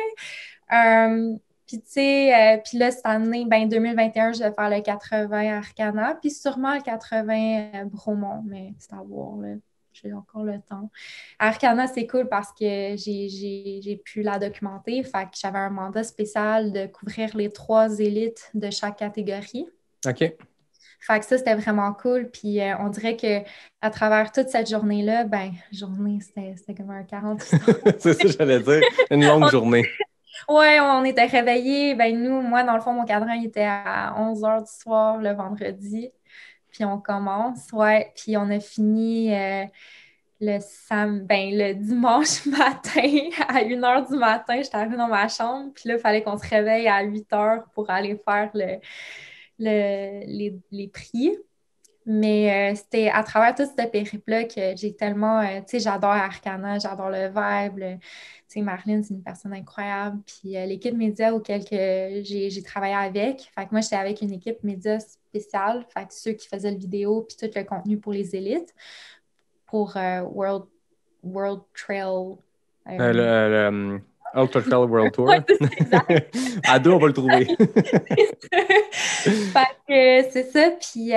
Euh, puis, tu sais, puis là, cette année, ben, 2021, je vais faire le 80 Arcana, puis sûrement le 80 Bromont, mais c'est à voir, là j'ai encore le temps. Arcana, c'est cool parce que j'ai pu la documenter. Fait que j'avais un mandat spécial de couvrir les trois élites de chaque catégorie. OK. Fait que ça, c'était vraiment cool. Puis euh, on dirait que à travers toute cette journée-là, ben, journée, c'était comme un 40 C'est ça que j'allais dire. Une longue journée. Oui, on était réveillés. Ben, nous, moi, dans le fond, mon cadran il était à 11 h du soir le vendredi puis on commence, ouais. Puis on a fini euh, le, sam ben, le dimanche matin à 1h du matin. J'étais arrivée dans ma chambre, puis là, il fallait qu'on se réveille à 8h pour aller faire le, les, les prix. Mais euh, c'était à travers tout ce périple-là que j'ai tellement, euh, tu sais, j'adore Arcana, j'adore le vibe. Sais, Marlene, c'est une personne incroyable. Puis euh, l'équipe média auquel j'ai travaillé avec, fait que moi, j'étais avec une équipe média spéciale, fait que ceux qui faisaient le vidéo puis tout le contenu pour les élites, pour World, World Trail. le, Ultra Trail World Tour. à deux, on va le trouver. fait que c'est ça. Puis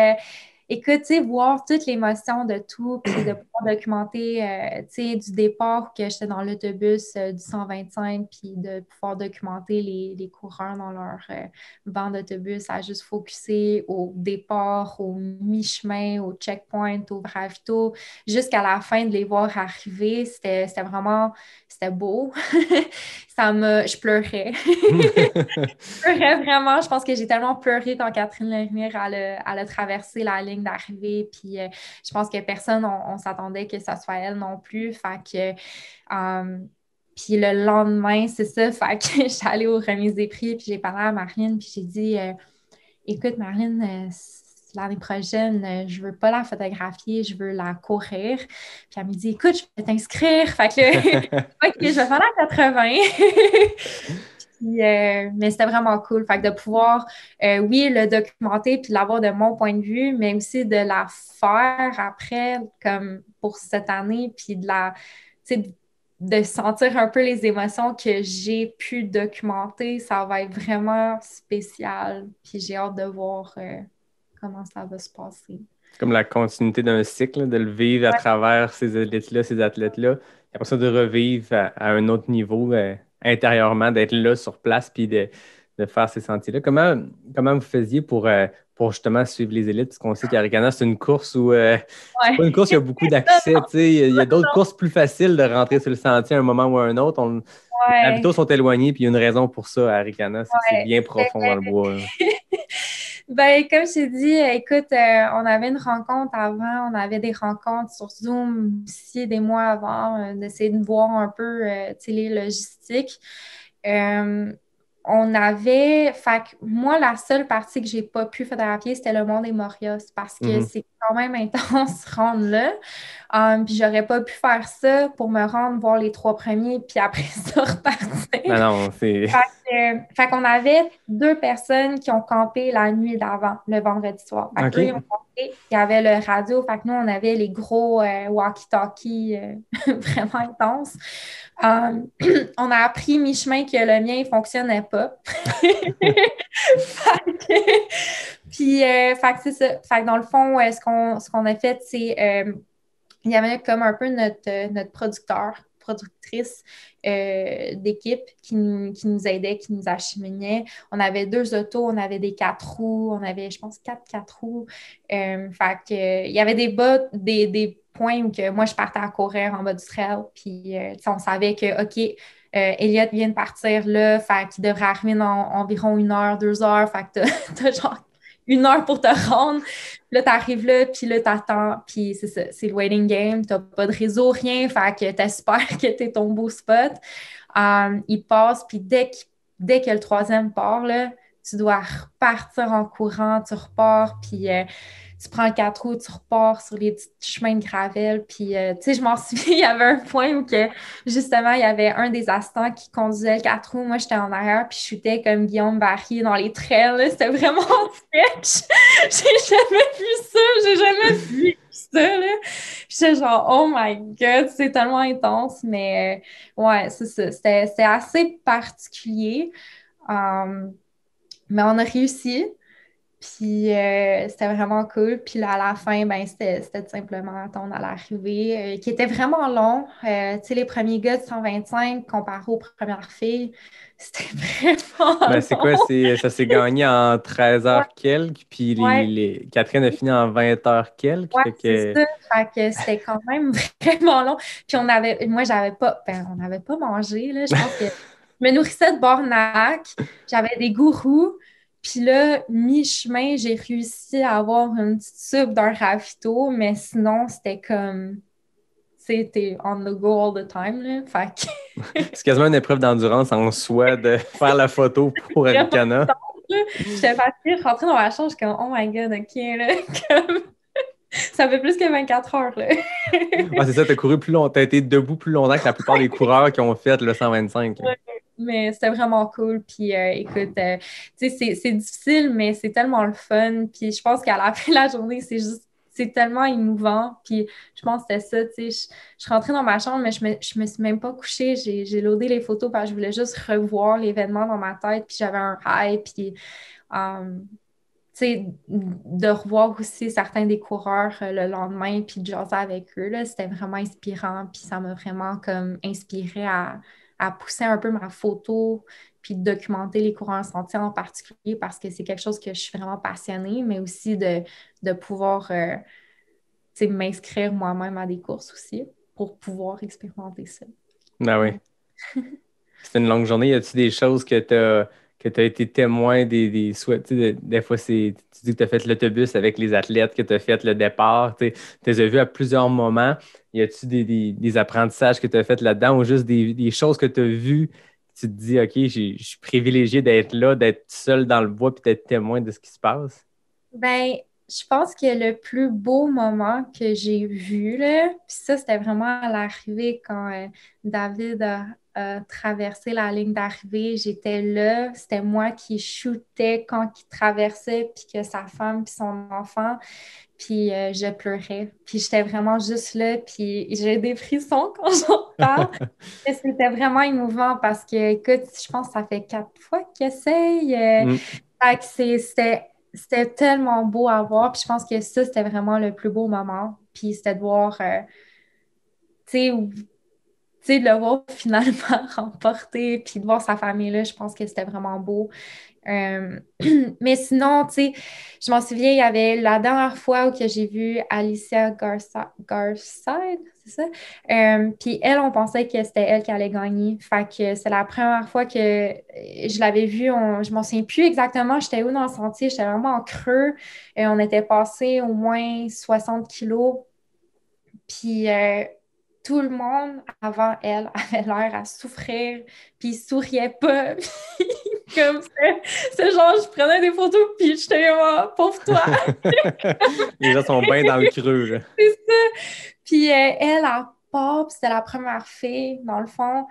écoute, tu sais, voir toute l'émotion de tout, puis de pouvoir documenter, euh, tu sais, du départ que j'étais dans l'autobus euh, du 125, puis de pouvoir documenter les, les coureurs dans leur euh, banc d'autobus à juste focuser au départ, au mi-chemin, au checkpoint, au ravito, jusqu'à la fin de les voir arriver, c'était vraiment, c'était beau. Ça me, je pleurais. je pleurais vraiment. Je pense que j'ai tellement pleuré quand Catherine Lermire a, a traversé la ligne d'arrivée. Puis euh, je pense que personne, on, s'attendait que ça soit elle non plus. Fait que. Euh, puis le lendemain, c'est ça, fait que allée aux remises des prix, puis j'ai parlé à Marine, puis j'ai dit euh, Écoute, Marine, l'année prochaine, je veux pas la photographier, je veux la courir. Puis elle me dit Écoute, je vais t'inscrire. Fait que OK, je vais faire la 80. Euh, mais c'était vraiment cool. Fait de pouvoir, euh, oui, le documenter puis l'avoir de mon point de vue, mais aussi de la faire après, comme pour cette année, puis de la, de sentir un peu les émotions que j'ai pu documenter, ça va être vraiment spécial. Puis j'ai hâte de voir euh, comment ça va se passer. Comme la continuité d'un cycle, de le vivre à travers ces élites-là, ces athlètes-là, et après ça de revivre à, un autre niveau intérieurement, d'être là sur place puis de, faire ces sentiers-là. Comment, comment vous faisiez pour, euh, pour justement suivre les élites? Parce qu'on sait qu'Aricana, c'est une course où euh, pas une course où il y a beaucoup d'accès. Il y a, d'autres courses plus faciles de rentrer sur le sentier à un moment ou à un autre. On, Les habitants sont éloignés, puis il y a une raison pour ça à Aricana, c'est bien profond dans le bois. Ben, comme je t'ai dit, écoute, euh, on avait une rencontre avant, on avait des rencontres sur Zoom aussi des mois avant, euh, d'essayer de voir un peu euh, les logistiques. on avait, fait moi, la seule partie que j'ai pas pu photographier, c'était le monde des Morios parce que mm-hmm. c'est quand même intense rendre là. Um, puis j'aurais pas pu faire ça pour me rendre voir les trois premiers, puis après ça repartir. Non, non, c'est. Fait, qu'on avait deux personnes qui ont campé la nuit d'avant, le vendredi soir. Fait ils ont campé, il y avait le radio, fait que nous, on avait les gros euh, walkie-talkies euh, vraiment intenses. Um, on a appris mi-chemin que le mien ne fonctionnait pas. fait que, puis, euh, fait c'est ça. Fait dans le fond, ce qu'on ce qu'on a fait, c'est euh, il y avait comme un peu notre, euh, notre producteur, productrice d'équipe qui nous, qui nous aidait, qui nous acheminait. On avait deux autos, on avait des quatre roues, on avait, je pense, quatre quatre roues. fait que, il y avait des bas, des, des points où que moi, je partais à courir en bas du trail. Puis, on savait que, OK, Elliot vient de partir là, fait devrait arriver dans environ une heure, deux heures. Fait que genre une heure pour te rendre. Là, tu arrives là, puis là, tu attends, puis c'est ça, c'est le waiting game. Tu pas de réseau, rien, fait que tu espères que tu es ton beau spot. Um, il passe, puis dès, dès que le troisième part, là, tu dois repartir en courant, tu repars, puis euh, tu prends le quatre roues, tu repars sur les petits chemins de gravel. Puis, euh, tu sais, je m'en souviens, il y avait un point où que, justement, il y avait un des assistants qui conduisait le quatre roues. Moi, j'étais en arrière, puis je chutais comme Guillaume Barry dans les trails. C'était vraiment sketch. j'ai jamais vu ça. J'ai jamais vu ça. Là. J'étais genre, oh my God, c'est tellement intense. Mais, euh, ouais, c'est ça. C'était assez particulier. Um, mais on a réussi. Puis euh, c'était vraiment cool. Puis là, à la fin, ben, c'était simplement attendre à l'arrivée, euh, qui était vraiment long. Euh, tu sais, les premiers gars de 125 comparé aux premières filles, c'était vraiment ben, C'est quoi? Ça s'est gagné en 13 h quelques, puis les, Catherine a fini en 20 h quelques. Ouais, c'est ça. Fait que c'était quand même vraiment long. Puis on avait, moi, j'avais pas, ben, on n'avait pas mangé, là. Je pense que je me nourrissais de bornac, j'avais des gourous. Puis là, mi-chemin, j'ai réussi à avoir une petite soupe d'un ravito, mais sinon, c'était comme. C'était on the go all the time. Là. Fait C'est quasiment une épreuve d'endurance en soi de faire la photo pour Alicana. J'étais fatiguée, rentrer dans ma chambre, je suis comme, oh my god, ok, là. Comme... Ça fait plus que 24 heures, là. ah, c'est ça, t'as couru plus longtemps, t'as été debout plus longtemps que la plupart des coureurs qui ont fait le 125 mais c'était vraiment cool. Puis euh, écoute, euh, c'est difficile, mais c'est tellement le fun. Puis je pense qu'à la fin de la journée, c'est juste c'est tellement émouvant. Puis je pense que c'était ça, tu sais. Je, je, suis rentrée dans ma chambre, mais je me, je me suis même pas couchée. J'ai loadé les photos parce que je voulais juste revoir l'événement dans ma tête. Puis j'avais un high. Puis, sais, de revoir aussi certains des coureurs euh, le lendemain, puis de jaser avec eux, c'était vraiment inspirant. Puis ça m'a vraiment comme à à pousser un peu ma photo, puis de documenter les courants sentiers en particulier parce que c'est quelque chose que je suis vraiment passionnée, mais aussi de, de pouvoir euh, m'inscrire moi-même à des courses aussi pour pouvoir expérimenter ça. Ben oui. c'est une longue journée. Y a-t-il des choses que tu as que tu as été témoin des, des souhaits. Des fois, c'est, tu dis que tu as fait l'autobus avec les athlètes, que tu as fait le départ. Tu les as vus à plusieurs moments. Y a-tu des, des, des, apprentissages que tu as fait là-dedans ou juste des, choses que tu as vues? Tu te dis, OK, je suis privilégié d'être là, d'être seul dans le bois puis d'être témoin de ce qui se passe? Ben, je pense que le plus beau moment que j'ai vu, là, puis ça, c'était vraiment à l'arrivée quand euh, David a, traversé la ligne d'arrivée. J'étais là, c'était moi qui shootais quand il traversait, puis que sa femme, puis son enfant, puis euh, je pleurais. Puis j'étais vraiment juste là, puis j'ai des frissons quand j'en parle. c'était vraiment émouvant parce que, écoute, je pense que ça fait quatre fois qu'il essaye. Euh, mm. c'était c'était tellement beau à voir. Puis je pense que ça, c'était vraiment le plus beau moment. Puis c'était de voir, euh, tu sais, de le voir finalement remporter, puis de voir sa famille là, je pense que c'était vraiment beau. Euh, mais sinon, tu sais, je m'en souviens, il y avait la dernière fois où j'ai vu Alicia Garside, c'est ça? Euh, puis elle, on pensait que c'était elle qui allait gagner. Fait que c'est la première fois que je l'avais vue. je m'en souviens plus exactement, j'étais où dans le sentier, j'étais vraiment en creux. Et on était passé au moins 60 kilos. Puis euh, tout le monde avant elle avait l'air à souffrir, puis souriait pas. comme c'est genre, je prenais des photos, puis j'étais comme, pauvre toi. Les gens sont bien dans le creux. C'est ça. Puis euh, elle, elle part, c'était la première fille, dans le fond.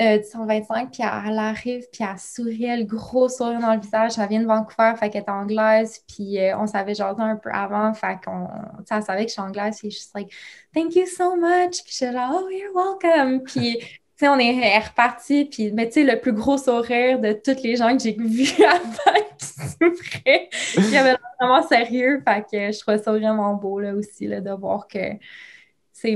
Euh, 125, puis elle, arrive, puis elle souriait, le gros sourire dans le visage. Elle vient de Vancouver, fait qu'elle est anglaise, puis euh, on savait jaser un peu avant, fait qu'on, savait que je suis anglaise, puis je suis like, thank you so much, puis je suis là, oh, you're welcome, puis tu sais, on est reparti, puis, mais tu sais, le plus gros sourire de toutes les gens que j'ai vus avant qui souffraient, qui avaient vraiment sérieux, fait que je trouvais ça vraiment beau, là, aussi, là, de voir que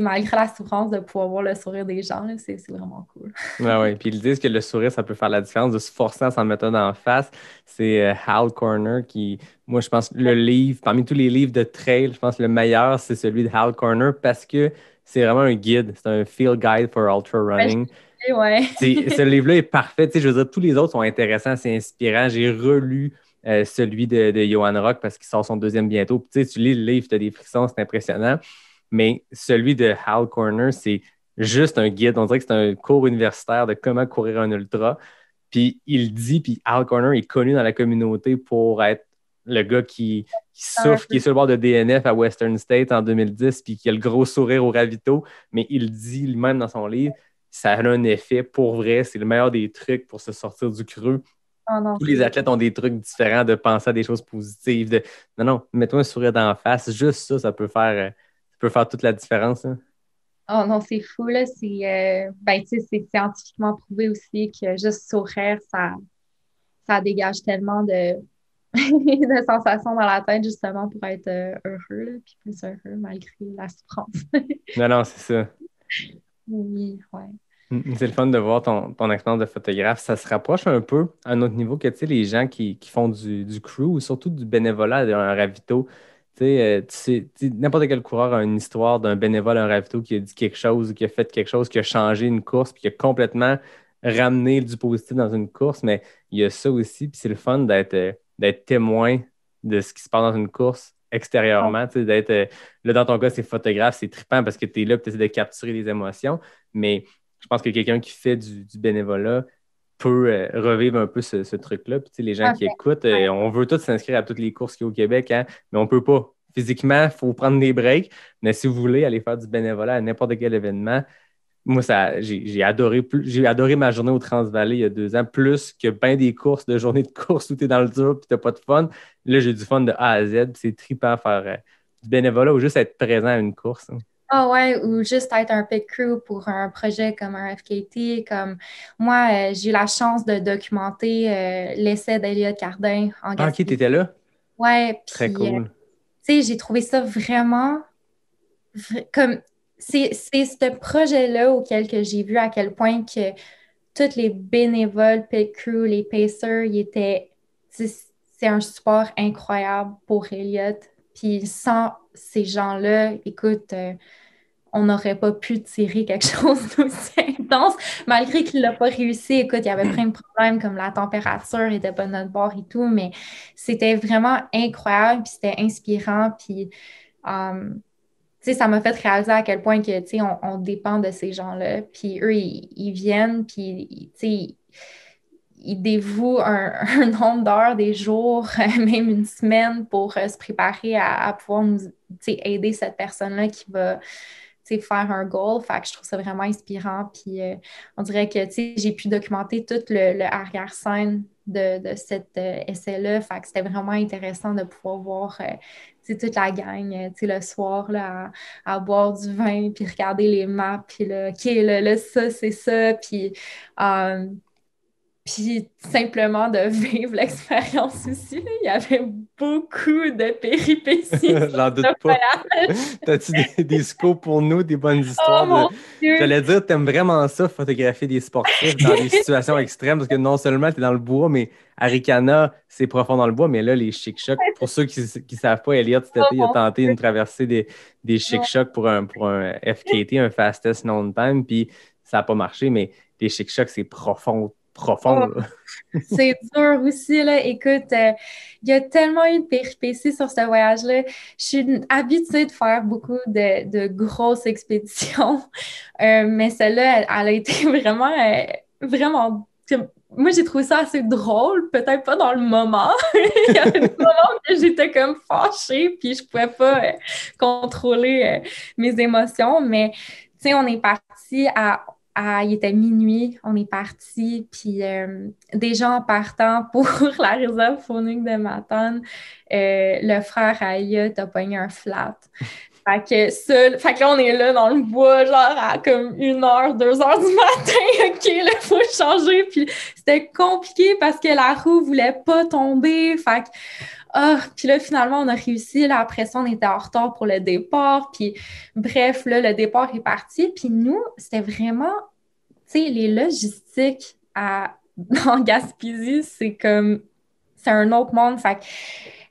malgré la souffrance de pouvoir voir le sourire des gens, c'est vraiment cool. Oui, oui. Puis ils disent que le sourire, ça peut faire la différence de se forcer à s'en mettre en face. C'est euh, Hal Corner qui, moi, je pense, le livre, parmi tous les livres de trail, je pense le meilleur, c'est celui de Hal Corner parce que c'est vraiment un guide. C'est un field guide for ultra running. Ouais. ce livre-là est parfait. je veux dire, tous les autres sont intéressants, c'est inspirant. J'ai relu euh, celui de, de Johan Rock parce qu'il sort son deuxième bientôt. tu sais, tu lis le livre, tu as des frissons, c'est impressionnant. Mais celui de Hal Corner, c'est juste un guide. On dirait que c'est un cours universitaire de comment courir un ultra. Puis il dit, puis Hal Corner est connu dans la communauté pour être le gars qui, souffre, qui est sur le bord de DNF à Western State en 2010, puis qui a le gros sourire au ravito, mais il dit lui-même dans son livre, ça a un effet pour vrai, c'est le meilleur des trucs pour se sortir du creux. Oh Tous les athlètes ont des trucs différents de penser à des choses positives. De... Non, non, mets-toi un sourire d'en face. Juste ça, ça peut faire, euh, peut faire toute la différence. Hein. Oh non, c'est fou, là. C'est euh, ben, scientifiquement prouvé aussi que juste sourire, ça, ça dégage tellement de, de sensations dans la tête, justement, pour être euh, heureux, là, puis plus heureux malgré la souffrance. non, non, c'est ça. Oui, ouais. Mm, c'est le fun de voir ton, ton, expérience de photographe. Ça se rapproche un peu à un autre niveau que les gens qui, qui font du, du, crew ou surtout du bénévolat un ravito. Euh, n'importe quel coureur a une histoire d'un bénévole, un ravito qui a dit quelque chose, qui a fait quelque chose, qui a changé une course, puis qui a complètement ramené du positif dans une course. Mais il y a ça aussi, puis c'est le fun d'être euh, témoin de ce qui se passe dans une course extérieurement, euh, là dans ton cas, c'est photographe, c'est trippant parce que tu es là, tu essaies de capturer les émotions, mais je pense que quelqu'un qui fait du, bénévolat peut euh, revivre un peu ce, truc-là. Puis les gens qui écoutent, euh, on veut tous s'inscrire à toutes les courses qu'il y a au Québec, hein, mais on ne peut pas. Physiquement, il faut prendre des breaks, mais si vous voulez aller faire du bénévolat à n'importe quel événement, moi, ça, j'ai, adoré, j'ai adoré ma journée au Transvalley il y a deux ans, plus que bien des courses, de journées de course où tu es dans le dur et tu n'as pas de fun. Là, j'ai du fun de A à Z. C'est trippant faire euh, du bénévolat ou juste être présent à une course. Hein. Ah ouais, ou juste être un pit crew pour un projet comme un FKT. Comme moi, euh, j'ai eu la chance de documenter euh, l'essai d'Eliott Cardin en Ah, ok, t'étais là? Ouais. Très cool. tu sais, j'ai trouvé ça vraiment comme c'est ce projet-là auquel j'ai vu à quel point que tous les bénévoles, pit crew, les pacers, ils étaient. C'est un support incroyable pour Elliott. Puis sans ces gens-là, écoute, euh, on n'aurait pas pu tirer quelque chose d'aussi intense, malgré qu'il n'a pas réussi. Écoute, il y avait plein de problèmes comme la température était pas de notre bord et tout, mais c'était vraiment incroyable, puis c'était inspirant, puis um, ça m'a fait réaliser à quel point que, on, on dépend de ces gens-là. Puis eux, ils, viennent, puis ils dévouent un, nombre d'heures, des jours, même une semaine pour euh, se préparer à, pouvoir nous aider cette personne-là qui va faire un goal. Fait que je trouve ça vraiment inspirant. Puis euh, on dirait que j'ai pu documenter tout le, arrière-scène de, de cet euh, essai-là. Fait que c'était vraiment intéressant de pouvoir voir toute la gang, euh, le soir, là, à, boire du vin, puis regarder les maps, puis là, OK, là, ça, c'est ça, puis... Puis simplement de vivre l'expérience aussi. Il y avait beaucoup de péripéties. J'en doute pas. T'as-tu des, des scopes pour nous, des bonnes histoires? Oh, J'allais dire, t'aimes vraiment ça, photographier des sportifs dans des situations extrêmes, parce que non seulement t'es dans le bois, mais Arikana, c'est profond dans le bois, mais là, les chic-chocs, pour ceux qui ne savent pas, Elliot, cet été, il a oh, tenté une traversée des, des chic-chocs pour un, pour un FKT, un fastest known time, puis ça n'a pas marché, mais les chic-chocs, c'est profond profond. Oh, c'est dur aussi, là. Écoute, euh, il y a tellement eu de péripéties sur ce voyage-là. Je suis habituée de faire beaucoup de, grosses expéditions, euh, mais celle-là, elle, a été vraiment, euh, vraiment moi, j'ai trouvé ça assez drôle, peut-être pas dans le moment. Il y avait des moments où j'étais comme fâchée, puis je pouvais pas contrôler mes émotions, mais tu sais, on est parti à il était minuit, on est parti, puis euh, déjà en partant pour la réserve phonique de Matane, euh, le frère Aya t'a pogné un flat. Fait que, ça, fait que là, on est là dans le bois, genre à comme une heure, deux heures du matin. OK, là, il faut changer. Puis c'était compliqué parce que la roue voulait pas tomber. Fait que, ah, puis là, finalement, on a réussi. Là, après ça, on était en retard pour le départ. Puis bref, là, le départ est parti. Puis nous, c'était vraiment, tu sais, les logistiques à, en Gaspésie, c'est comme, c'est un autre monde. Fait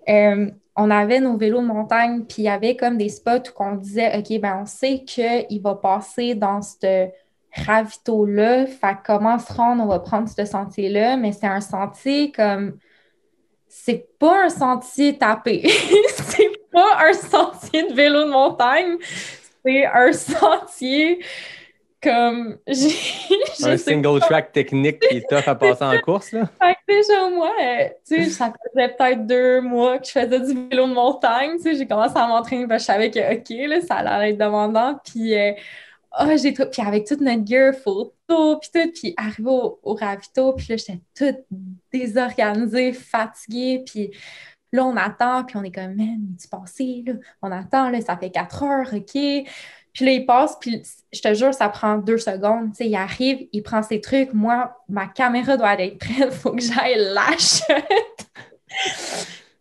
euh, on avait nos vélos de montagne, puis il y avait comme des spots où on disait, OK, ben on sait qu'il va passer dans ce ravito-là. Fait comment se rendre, on va prendre ce sentier-là, mais c'est un sentier comme c'est pas un sentier tapé. c'est pas un sentier de vélo de montagne. C'est un sentier comme un single track technique qui est tough à passer en course là. Fait que déjà moi, euh, tu sais, ça faisait peut-être deux mois que je faisais du vélo de montagne, tu sais, j'ai commencé à m'entraîner parce que je savais que ok là, ça allait être demandant, puis euh, oh, j'ai tout, puis avec toute notre gear photo, puis tout, puis arrivé au, ravito, puis là j'étais toute désorganisée, fatiguée, puis Là, on attend, puis on est comme, man, tu passé, là? On attend, là, ça fait quatre heures, OK? Puis là, il passe, puis je te jure, ça prend deux secondes. Tu sais, il arrive, il prend ses trucs. Moi, ma caméra doit être prête. Faut que j'aille lâcher.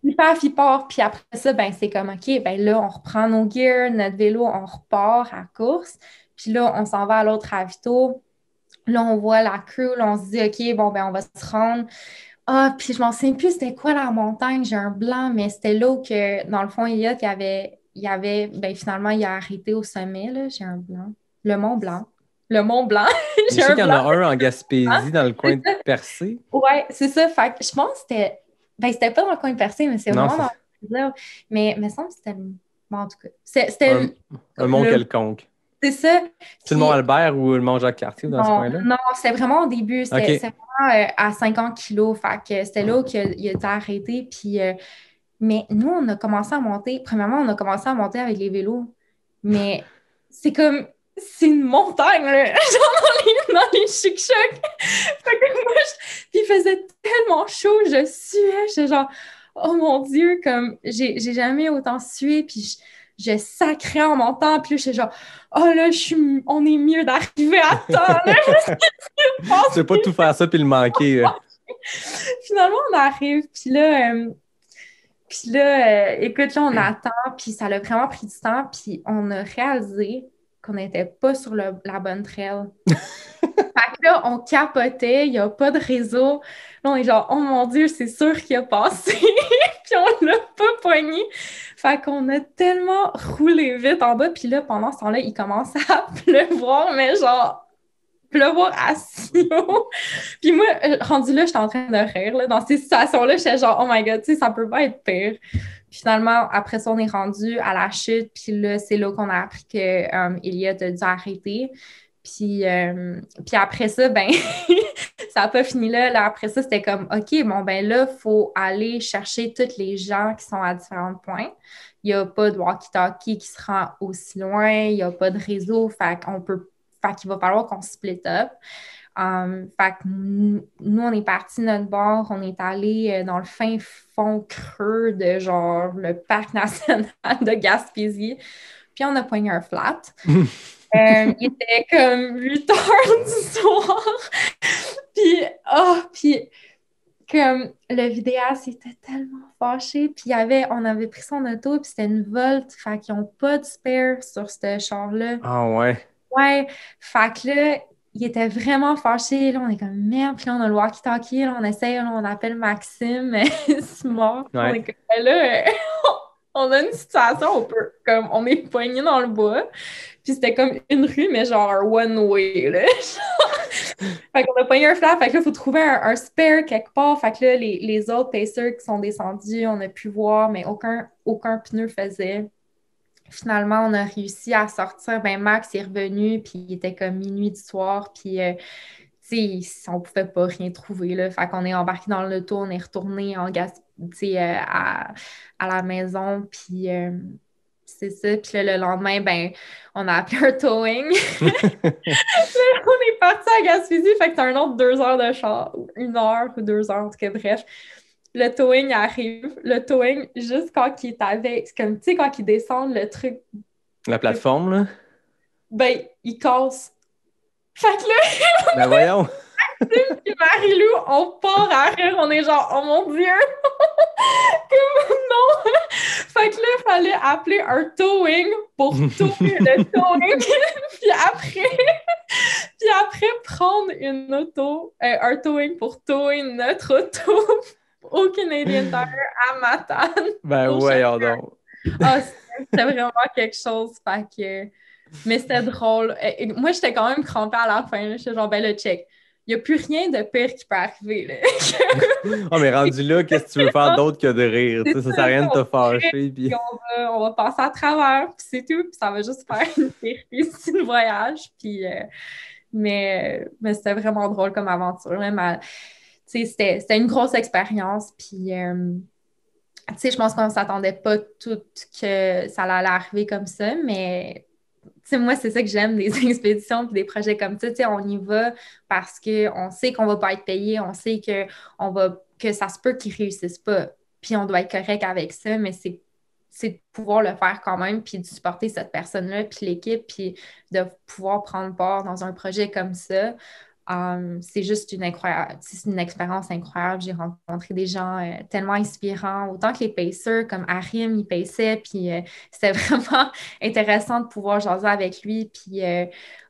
il part, il part. Puis après ça, ben, c'est comme, OK, ben là, on reprend nos gears, notre vélo, on repart à course. Puis là, on s'en va à l'autre ravito. Là, on voit la crew. Là, on se dit, OK, bon, ben, on va se rendre. Ah, puis je m'en souviens plus c'était quoi la montagne. J'ai un blanc, mais c'était là où, que, dans le fond, il y avait il y avait, ben finalement, il a arrêté au sommet, là, j'ai un blanc. Le Mont Blanc. Le Mont Blanc. Je sais qu'il y en a un en Gaspésie, ah, dans le coin de Percé. Ouais, c'est ça. Fait je pense que c'était. Ben, c'était pas dans le coin de Percé, mais c'est vraiment dans le Mais il me semble que c'était. Bon, en tout cas. C'était. Un, un, mont quelconque. C'est ça. C'est le Mont Albert ou le Mont Jacques-Cartier dans ce coin-là? Non, c'était vraiment au début. C'était vraiment euh, à 50 kilos. Fait que c'était là où il a, été arrêté. Puis. Euh, mais nous, on a commencé à monter. Premièrement, on a commencé à monter avec les vélos. Mais c'est comme. C'est une montagne, là. Genre dans les, dans les chic-chocs. Puis il faisait tellement chaud, je suais. J'étais genre, oh mon Dieu, comme, j'ai jamais autant sué. Puis je, je sacrais en montant. Puis là, j'étais genre, oh là, je suis, on est mieux d'arriver à temps. tu veux pas tout faire ça puis le manquer. Finalement, on arrive. Puis là, euh, puis là, euh, écoute, là, on attend, puis ça a vraiment pris du temps, puis on a réalisé qu'on n'était pas sur la bonne trail. fait que là, on capotait, il n'y a pas de réseau. Là, on est genre, oh mon Dieu, c'est sûr qu'il a passé. puis on l'a pas poigné. Fait qu'on a tellement roulé vite en bas. Puis là, pendant ce temps-là, il commence à pleuvoir, mais genre pleuvoir à haut. puis moi, rendu là, j'étais en train de rire. Dans ces situations-là, j'étais genre, oh my god, tu sais, ça peut pas être pire. finalement, après ça, on est rendu à la chute. Puis là, c'est là qu'on a appris que um, a dû arrêter. Puis, euh, puis après ça, ben, ça n'a pas fini là. là. Après ça, c'était comme, OK, bon, ben là, il faut aller chercher tous les gens qui sont à différents points. Il n'y a pas de walkie-talkie qui se rend aussi loin. Il n'y a pas de réseau. Fait qu'on peut fait qu'il va falloir qu'on split up. Um, fait que nous, on est parti de notre bord, on est allé euh, dans le fin fond creux de genre le parc national de Gaspésie. Puis on a poigné un flat. Euh, il était comme 8 heures du soir. puis, oh, puis comme le vidéaste était tellement fâché. Puis il avait, on avait pris son auto, puis c'était une volte. Fait qu'ils n'ont pas de spare sur ce char-là. Ah ouais. Ouais, fait que là, il était vraiment fâché. Là, on est comme merde. Puis là, on a le walkie-talkie. Là, on essaye, là, on appelle Maxime. c'est mort. On est comme, ben là, on a une situation, on peut, comme, on est poigné dans le bois. Puis c'était comme une rue, mais genre one-way, là. fait qu'on a poigné un flat. Fait que là, il faut trouver un, spare quelque part. Fait que là, les, les autres pacers qui sont descendus, on a pu voir, mais aucun, aucun pneu faisait finalement, on a réussi à sortir. Ben, Max est revenu, puis il était comme minuit du soir, puis euh, tu sais, on pouvait pas rien trouver. Là. Fait qu'on est embarqué dans le tour, on est retourné en gas, euh, à, à, la maison, puis euh, c'est ça. Puis le lendemain, ben, on a appelé un towing. on est parti à Gaspésie, fait que t'as un autre deux heures de char, une heure ou deux heures, en tout cas, bref le towing arrive. Le towing, juste quand il est avec, comme, tu sais, quand il descend le truc. La plateforme, là? Ben, il casse. Fait que là. ben voyons! Marie-Lou, on part à rire, on est genre, oh mon Dieu! Comme, non! Fait que là, il fallait appeler un towing pour tourner le towing, puis après, puis après prendre une auto, euh, un towing pour tower notre auto au Canadian Tire à Matane. Ben voyons donc. Ah, c'était vraiment quelque chose. Fait que... Mais c'était drôle. moi, j'étais quand même crampée à la fin. J'étais genre, ben le check. Il n'y a plus rien de pire qui peut arriver. Là. oh, mais rendu là, qu'est-ce que tu veux faire d'autre que de rire? Ça, ça sert à rien de te fâcher. Puis... On, va, on, va, passer à travers, puis c'est tout. Puis ça va juste faire une pire voyage. Puis, euh, mais mais c'était vraiment drôle comme aventure. C'était une grosse expérience. Puis, euh, je pense qu'on ne s'attendait pas tout que ça allait arriver comme ça, mais moi, c'est ça que j'aime des expéditions et des projets comme ça. on y va parce qu'on sait qu'on ne va pas être payé, on sait que, on va, que ça se peut qu'ils ne réussissent pas. Puis on doit être correct avec ça, mais c'est de pouvoir le faire quand même, puis de supporter cette personne-là, puis l'équipe, puis de pouvoir prendre part dans un projet comme ça. Um, c'est juste une incroyable, c'est une expérience incroyable. J'ai rencontré des gens euh, tellement inspirants, autant que les pacers, comme Arim, il paissait, puis euh, c'était vraiment intéressant de pouvoir jaser avec lui. Puis euh,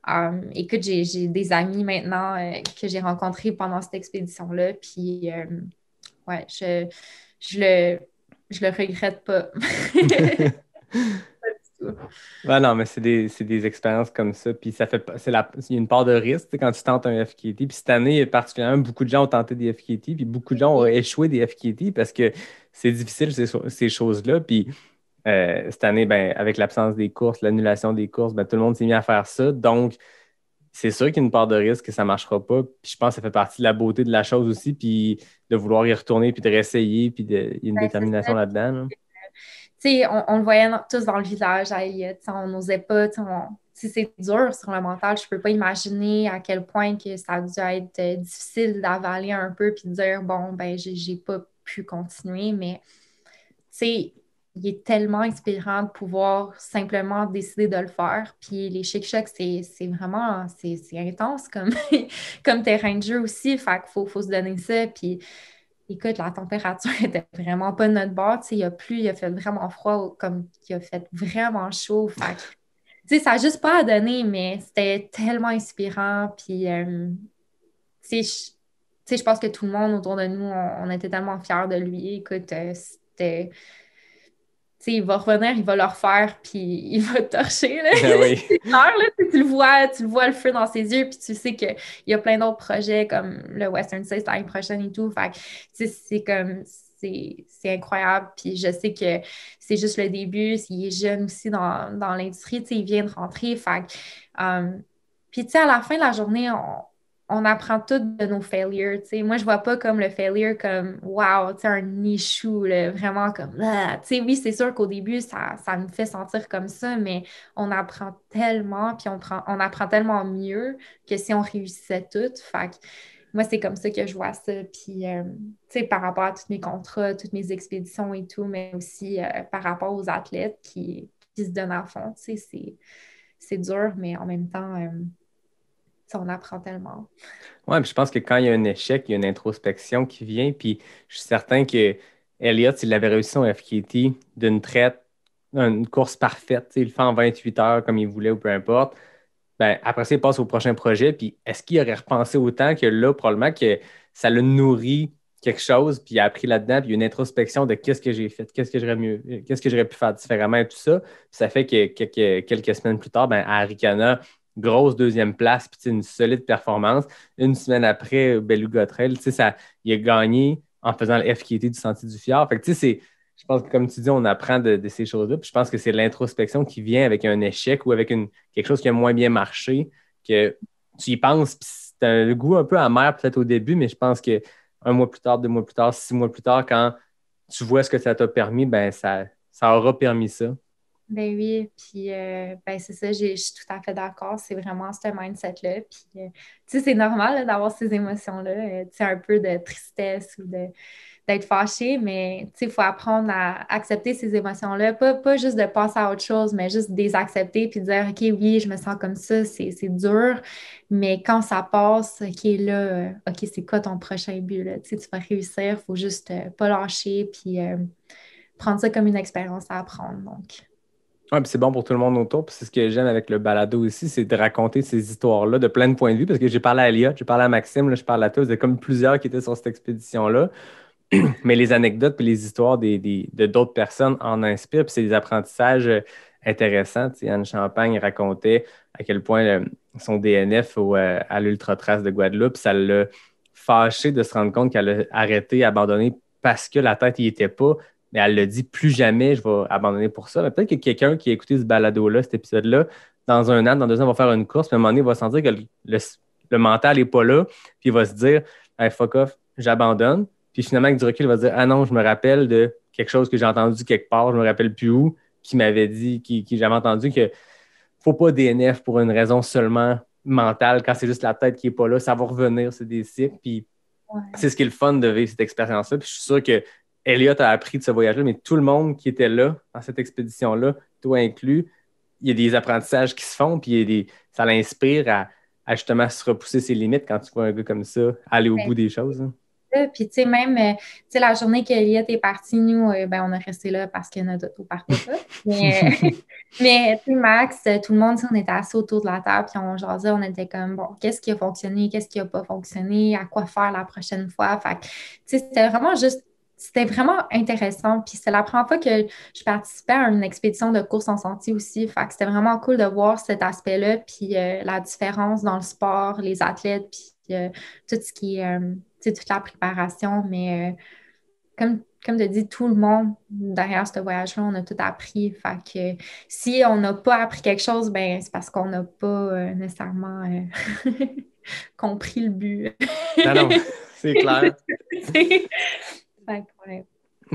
um, écoute, j'ai des amis maintenant que j'ai rencontrés pendant cette expédition-là, puis ouais, je, je, le, je le regrette pas. Ben non, mais c'est des, des, expériences comme ça. Puis ça fait c'est la, il y a une part de risque quand tu tentes un FKT. Puis cette année, particulièrement, beaucoup de gens ont tenté des FKT, puis beaucoup de gens ont échoué des FKT parce que c'est difficile ces, ces choses-là. Puis euh, cette année, ben, avec l'absence des courses, l'annulation des courses, ben, tout le monde s'est mis à faire ça. Donc, c'est sûr qu'il y a une part de risque que ça ne marchera pas. Puis je pense que ça fait partie de la beauté de la chose aussi, puis de vouloir y retourner, puis de réessayer, puis il y a une détermination là-dedans. On, le voyait tous dans le visage on n'osait pas, c'est dur sur le mental, je peux pas imaginer à quel point que ça a dû être euh, difficile d'avaler un peu puis de dire bon ben j'ai pas pu continuer, mais il est tellement inspirant de pouvoir simplement décider de le faire. Puis les chic chocs, c'est vraiment intense comme, comme terrain de jeu aussi. Fait faut, faut se donner ça. Puis écoute, la température était vraiment pas de notre bord. Il a plu, il a fait vraiment froid, comme il a fait vraiment chaud. Fait, ça n'a juste pas à donner, mais c'était tellement inspirant. Puis, euh, je pense que tout le monde autour de nous, on, était tellement fiers de lui. Écoute, euh, c'était il va revenir, il va le refaire, puis il va torcher. Là. Ben tu, le vois, tu le vois le feu dans ses yeux, puis tu sais qu'il y a plein d'autres projets comme le Western States l'année prochaine et tout. Fait c'est comme c'est incroyable. Puis je sais que c'est juste le début. Il est jeune aussi dans, dans l'industrie. Il vient de rentrer. Fait, um, puis à la fin de la journée, on, on apprend tout de nos failures. sais. Moi, je vois pas comme le failure comme wow, un nichou, vraiment comme ah. oui, c'est sûr qu'au début, ça, ça nous fait sentir comme ça, mais on apprend tellement, puis on, prend, on apprend tellement mieux que si on réussissait tout. Fait moi, c'est comme ça que je vois ça. Puis, euh, sais, par rapport à tous mes contrats, toutes mes expéditions et tout, mais aussi euh, par rapport aux athlètes qui, se donnent à fond, sais, c'est dur, mais en même temps, euh, on apprend tellement. Oui, je pense que quand il y a un échec, il y a une introspection qui vient. Puis je suis certain que Elliott, s'il avait réussi son FKT d'une traite, une course parfaite, il le fait en 28 heures comme il voulait ou peu importe. Ben, après ça, il passe au prochain projet. Puis est-ce qu'il aurait repensé autant que là, probablement que ça le nourrit quelque chose, puis il a appris là-dedans, puis il y a une introspection de qu'est-ce que j'ai fait, qu'est-ce que j'aurais mieux, qu'est-ce que j'aurais pu faire différemment et tout ça. ça fait que quelques, quelques semaines plus tard, ben, à Arikana, grosse deuxième place, puis une solide performance. Une semaine après, Beluga Trail, ça, il a gagné en faisant le FKT du Sentier du Fjord. Fait que, je pense que, comme tu dis, on apprend de, ces choses-là. Je pense que c'est l'introspection qui vient avec un échec ou avec une, quelque chose qui a moins bien marché, que tu y penses, puis c'est un goût un peu amer peut-être au début, mais je pense que un mois plus tard, deux mois plus tard, six mois plus tard, quand tu vois ce que ça t'a permis, ben ça, ça aura permis ça. Ben oui, puis euh, ben c'est ça, je suis tout à fait d'accord. C'est vraiment ce mindset-là. Puis, euh, tu sais, c'est normal d'avoir ces émotions-là, euh, tu sais, un peu de tristesse ou d'être fâché, mais il faut apprendre à accepter ces émotions-là. Pas, pas juste de passer à autre chose, mais juste de accepter puis de dire, OK, oui, je me sens comme ça, c'est dur, mais quand ça passe, OK, là, OK, c'est quoi ton prochain but? Là? Tu vas réussir, il faut juste pas lâcher puis prendre ça comme une expérience à apprendre. Donc, oui, c'est bon pour tout le monde autour. C'est ce que j'aime avec le balado aussi, c'est de raconter ces histoires-là de plein de points de vue. Parce que j'ai parlé à Elliot, j'ai parlé à Maxime, je parle à tous, il y a comme plusieurs qui étaient sur cette expédition-là. Mais les anecdotes et les histoires des, de d'autres personnes en inspirent. Puis c'est des apprentissages euh, intéressants. Anne Champagne racontait à quel point euh, son DNF au, euh, à l'Ultra Trace de Guadeloupe. Ça l'a fâché de se rendre compte qu'elle a arrêté, abandonné parce que la tête n'y était pas. Mais elle l'a dit plus jamais, je vais abandonner pour ça. Mais peut-être que quelqu'un qui a écouté ce balado-là, cet épisode-là, dans un an, dans deux ans, va faire une course, puis à un moment donné, il va sentir que le, mental n'est pas là, puis il va se dire hey, fuck off, j'abandonne. Puis finalement, avec du recul, il va se dire Ah non, je me rappelle de quelque chose que j'ai entendu quelque part, je me rappelle plus où, qui m'avait dit, qui, qui j'avais entendu que faut pas DNF pour une raison seulement mentale, quand c'est juste la tête qui n'est pas là, ça va revenir, c'est des cycles. Puis c'est ce qui est le fun de vivre cette expérience-là. Puis je suis sûr que Elliot a appris de ce voyage-là, mais tout le monde qui était là, dans cette expédition-là, toi inclus, il y a des apprentissages qui se font, puis des, ça l'inspire à, justement se repousser ses limites quand tu vois un gars comme ça aller au bout des choses. Hein. Puis, tu sais, même, euh, tu sais, la journée qu'Eliott est parti, nous, euh, ben, on est resté là parce que notre auto partait pas. Mais, euh, mais tu sais, Max, tout le monde, on était assis autour de la table, puis on jasait, on était comme, bon, qu'est-ce qui a fonctionné, qu'est-ce qui a pas fonctionné, à quoi faire la prochaine fois? Fait tu sais, c'était vraiment juste c'était vraiment intéressant. Puis c'est la première fois que je participais à une expédition de course en sentier aussi. Fait que c'était vraiment cool de voir cet aspect-là, puis la différence dans le sport, les athlètes, puis tout ce qui est toute la préparation, mais euh, comme, comme tu dis, tout le monde derrière ce voyage-là, on a tout appris. Fait que si on n'a pas appris quelque chose, ben c'est parce qu'on n'a pas euh, nécessairement euh, compris le but. non, non, c'est clair.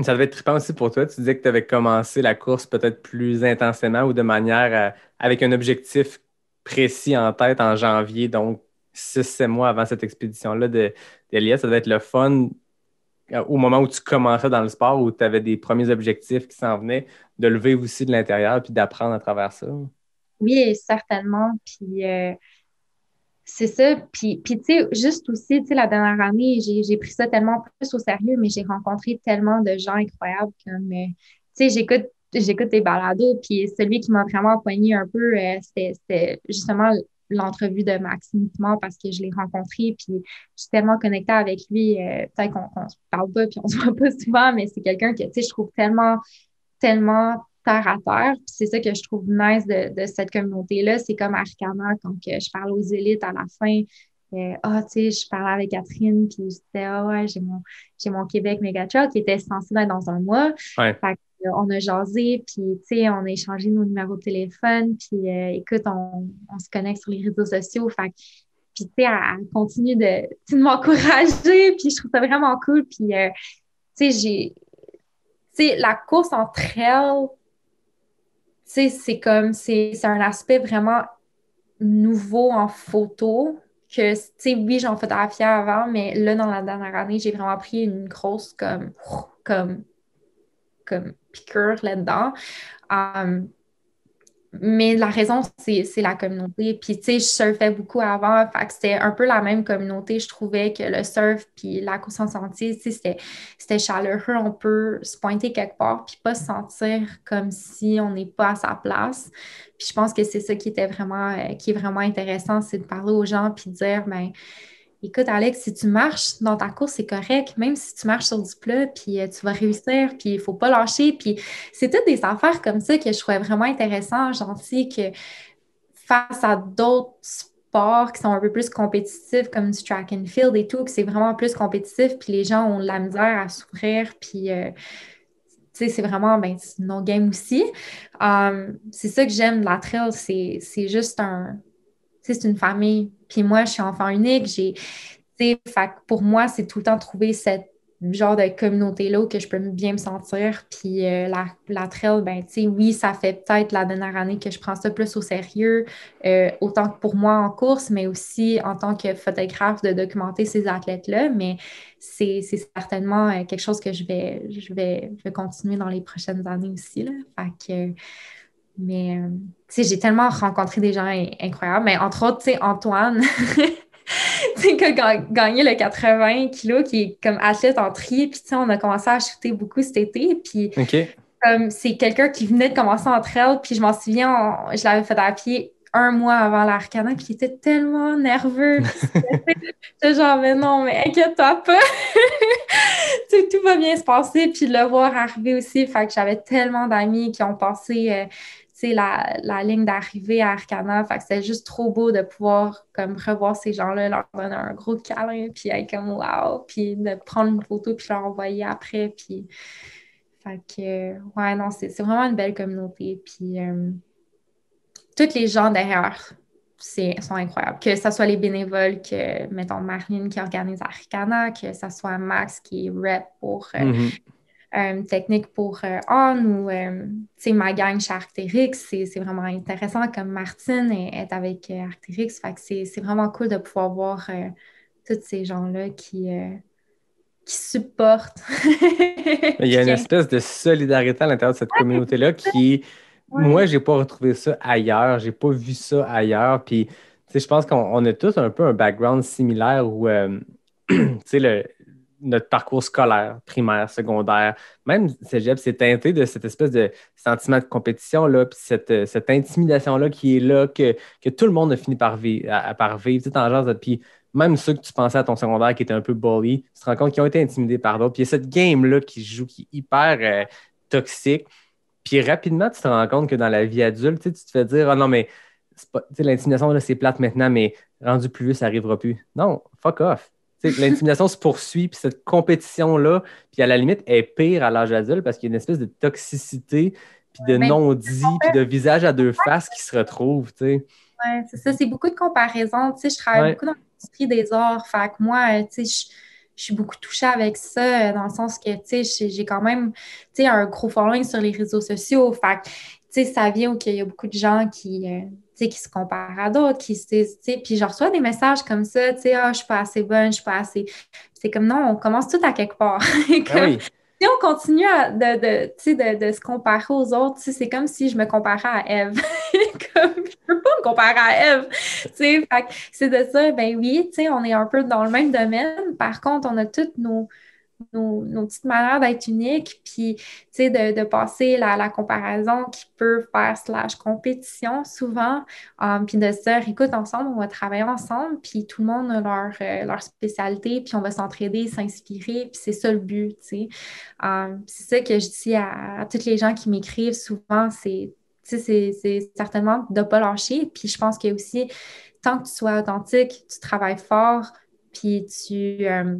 Ça devait être trippant aussi pour toi. Tu disais que tu avais commencé la course peut-être plus intensément ou de manière avec un objectif précis en tête en janvier, donc six, sept mois avant cette expédition-là d'Elias, ça devait être le fun euh, au moment où tu commençais dans le sport, où tu avais des premiers objectifs qui s'en venaient, de lever aussi de l'intérieur puis d'apprendre à travers ça. Oui, certainement. Puis euh, c'est ça. Puis, puis tu sais, juste aussi, tu sais, la dernière année, j'ai pris ça tellement plus au sérieux, mais j'ai rencontré tellement de gens incroyables comme, euh, tu sais, j'écoute j'écoute des balados, puis celui qui m'a vraiment poigné un peu, c'était justement l'entrevue de Maxime parce que je l'ai rencontré, puis je suis tellement connectée avec lui. Euh, peut-être qu'on ne se parle pas, puis on se voit pas souvent, mais c'est quelqu'un que, tu sais, je trouve tellement, tellement terre à terre. Puis c'est ça que je trouve nice de, de cette communauté-là. C'est comme Arcana, quand je parle aux élites à la fin. Euh, ah, tu sais, je parlais avec Catherine, puis je disais, ah ouais, j'ai mon, j'ai mon Québec Megatrail qui était censé être dans un mois. Ouais on a jasé, puis tu sais, on a échangé nos numéros de téléphone, puis euh, écoute, on, se connecte sur les réseaux sociaux. Fait puis tu sais, elle, continue de, m'encourager, puis je trouve ça vraiment cool. Puis euh, tu sais, j'ai. Tu sais, la course en trail, tu sais, c'est comme, c'est un aspect vraiment nouveau en photo que, tu sais, oui, j'en photographiais avant, mais là, dans la dernière année, j'ai vraiment pris une grosse, comme, comme comme piqûre là-dedans. Um, mais la raison, c'est la communauté. Puis, tu sais, je surfais beaucoup avant. Fait que c'était un peu la même communauté. Je trouvais que le surf puis la en sentier, tu sais, c'était chaleureux. On peut se pointer quelque part puis pas se sentir comme si on n'est pas à sa place. Puis je pense que c'est ça qui était vraiment, euh, qui est vraiment intéressant, c'est de parler aux gens puis de dire, ben écoute, Alex, si tu marches dans ta course, c'est correct, même si tu marches sur du plat, puis euh, tu vas réussir, puis il ne faut pas lâcher. Puis c'est toutes des affaires comme ça que je trouvais vraiment intéressant, gentil, que face à d'autres sports qui sont un peu plus compétitifs, comme du track and field et tout, que c'est vraiment plus compétitif, puis les gens ont de la misère à s'ouvrir, puis. Euh, tu sais, c'est vraiment, ben, non game aussi. Um, c'est ça que j'aime de la trail, c'est juste un, c'est une famille. Puis moi, je suis enfant unique. J'ai, pour moi, c'est tout le temps trouver cette genre de communauté-là où que je peux bien me sentir. Puis euh, la, la trail, ben, tu sais, oui, ça fait peut-être la dernière année que je prends ça plus au sérieux, euh, autant que pour moi en course, mais aussi en tant que photographe de documenter ces athlètes-là. Mais c'est certainement euh, quelque chose que je vais, je vais, je vais continuer dans les prochaines années aussi. Là. Mais, euh, tu sais, j'ai tellement rencontré des gens incroyables. Mais entre autres, tu sais, Antoine, tu sais, qui a gagné le 80 kilos, qui est comme athlète en tri. Puis, tu sais, on a commencé à shooter beaucoup cet été. Puis, comme c'est quelqu'un qui venait de commencer en trail. Puis, je m'en souviens, je l'avais fait à pied un mois avant l'Arcana, puis il était tellement nerveux. J'étais genre, mais non, mais inquiète-toi pas. tout va bien se passer. Puis le voir arriver aussi, fait que j'avais tellement d'amis qui ont passé euh, la, la ligne d'arrivée à Arcana. Fait juste trop beau de pouvoir comme revoir ces gens-là, leur donner un gros câlin, puis être comme wow, puis de prendre une photo, puis leur envoyer après. Puis, fait ouais, non, c'est vraiment une belle communauté. Puis, euh, tous les gens derrière sont incroyables. Que ce soit les bénévoles, que, mettons, Marine qui organise Arcana, que ce soit Max qui est rep pour euh, Mhm. Euh, technique pour euh, On ou euh, ma gang chez Arctérix, c'est c'est vraiment intéressant comme Martine est, avec euh, Arctérix. C'est vraiment cool de pouvoir voir euh, tous ces gens-là qui, euh, qui supportent. Il y a une espèce de solidarité à l'intérieur de cette communauté-là qui, Ouais. moi, j'ai pas retrouvé ça ailleurs. J'ai pas vu ça ailleurs. Puis, tu sais, je pense qu'on on a tous un peu un background similaire où, euh, tu sais, le- notre parcours scolaire, primaire, secondaire, même cégep, c'est teinté de cette espèce de sentiment de compétition-là, puis cette, euh, cette intimidation-là qui est là, que, que tout le monde a fini par vivre, à, à- par vivre, puis même ceux que tu pensais à ton secondaire qui étaient un peu bully, tu te rends compte qu'ils ont été intimidés par d'autres. Puis il y a cette game-là qui joue, qui est hyper euh, toxique. Puis rapidement, tu te rends compte que dans la vie adulte, tu te fais dire, ah non, mais l'intimidation, c'est plate maintenant, mais rendu plus vieux, ça n'arrivera plus. Non, fuck off. L'intimidation se poursuit, puis cette compétition-là, puis à la limite, est pire à l'âge adulte parce qu'il y a une espèce de toxicité, puis de non-dit, puis de visage à deux faces qui se retrouvent, sais. Ouais, c'est ça, c'est beaucoup de comparaisons. Tu sais, je travaille Ouais. beaucoup dans l'industrie des arts. Fait que moi, euh, tu sais, je, je suis beaucoup touchée avec ça, euh, dans le sens que, tu sais, j'ai- quand même, tu sais, un gros following sur les réseaux sociaux. Fait que, tu sais, ça vient où qu'il y a beaucoup de gens qui, euh, sais, qui se comparent à d'autres, qui se puis je reçois des messages comme ça, tu sais, ah, je suis pas assez bonne, je suis pas assez. C'est comme, non, on commence tout à quelque part. Ah oui. si on continue à, de, de, de, de se comparer aux autres, c'est comme si je me comparais à Eve. comme, je peux pas me comparer à Eve. C'est de ça, ben oui, tu sais, on est un peu dans le même domaine. Par contre, on a toutes nos, nos, petites manières d'être uniques, puis, de, de passer la, la comparaison qui peut faire slash compétition souvent, um, puis de se dire, écoute, ensemble, on va travailler ensemble, puis tout le monde a leur, euh, leur spécialité, puis on va s'entraider, s'inspirer, puis c'est ça le but. Um, c'est ça que je dis à, tous les gens qui m'écrivent souvent, c'est certainement de ne pas lâcher. Puis je pense a aussi, tant que tu sois authentique, tu travailles fort, puis tu. euh,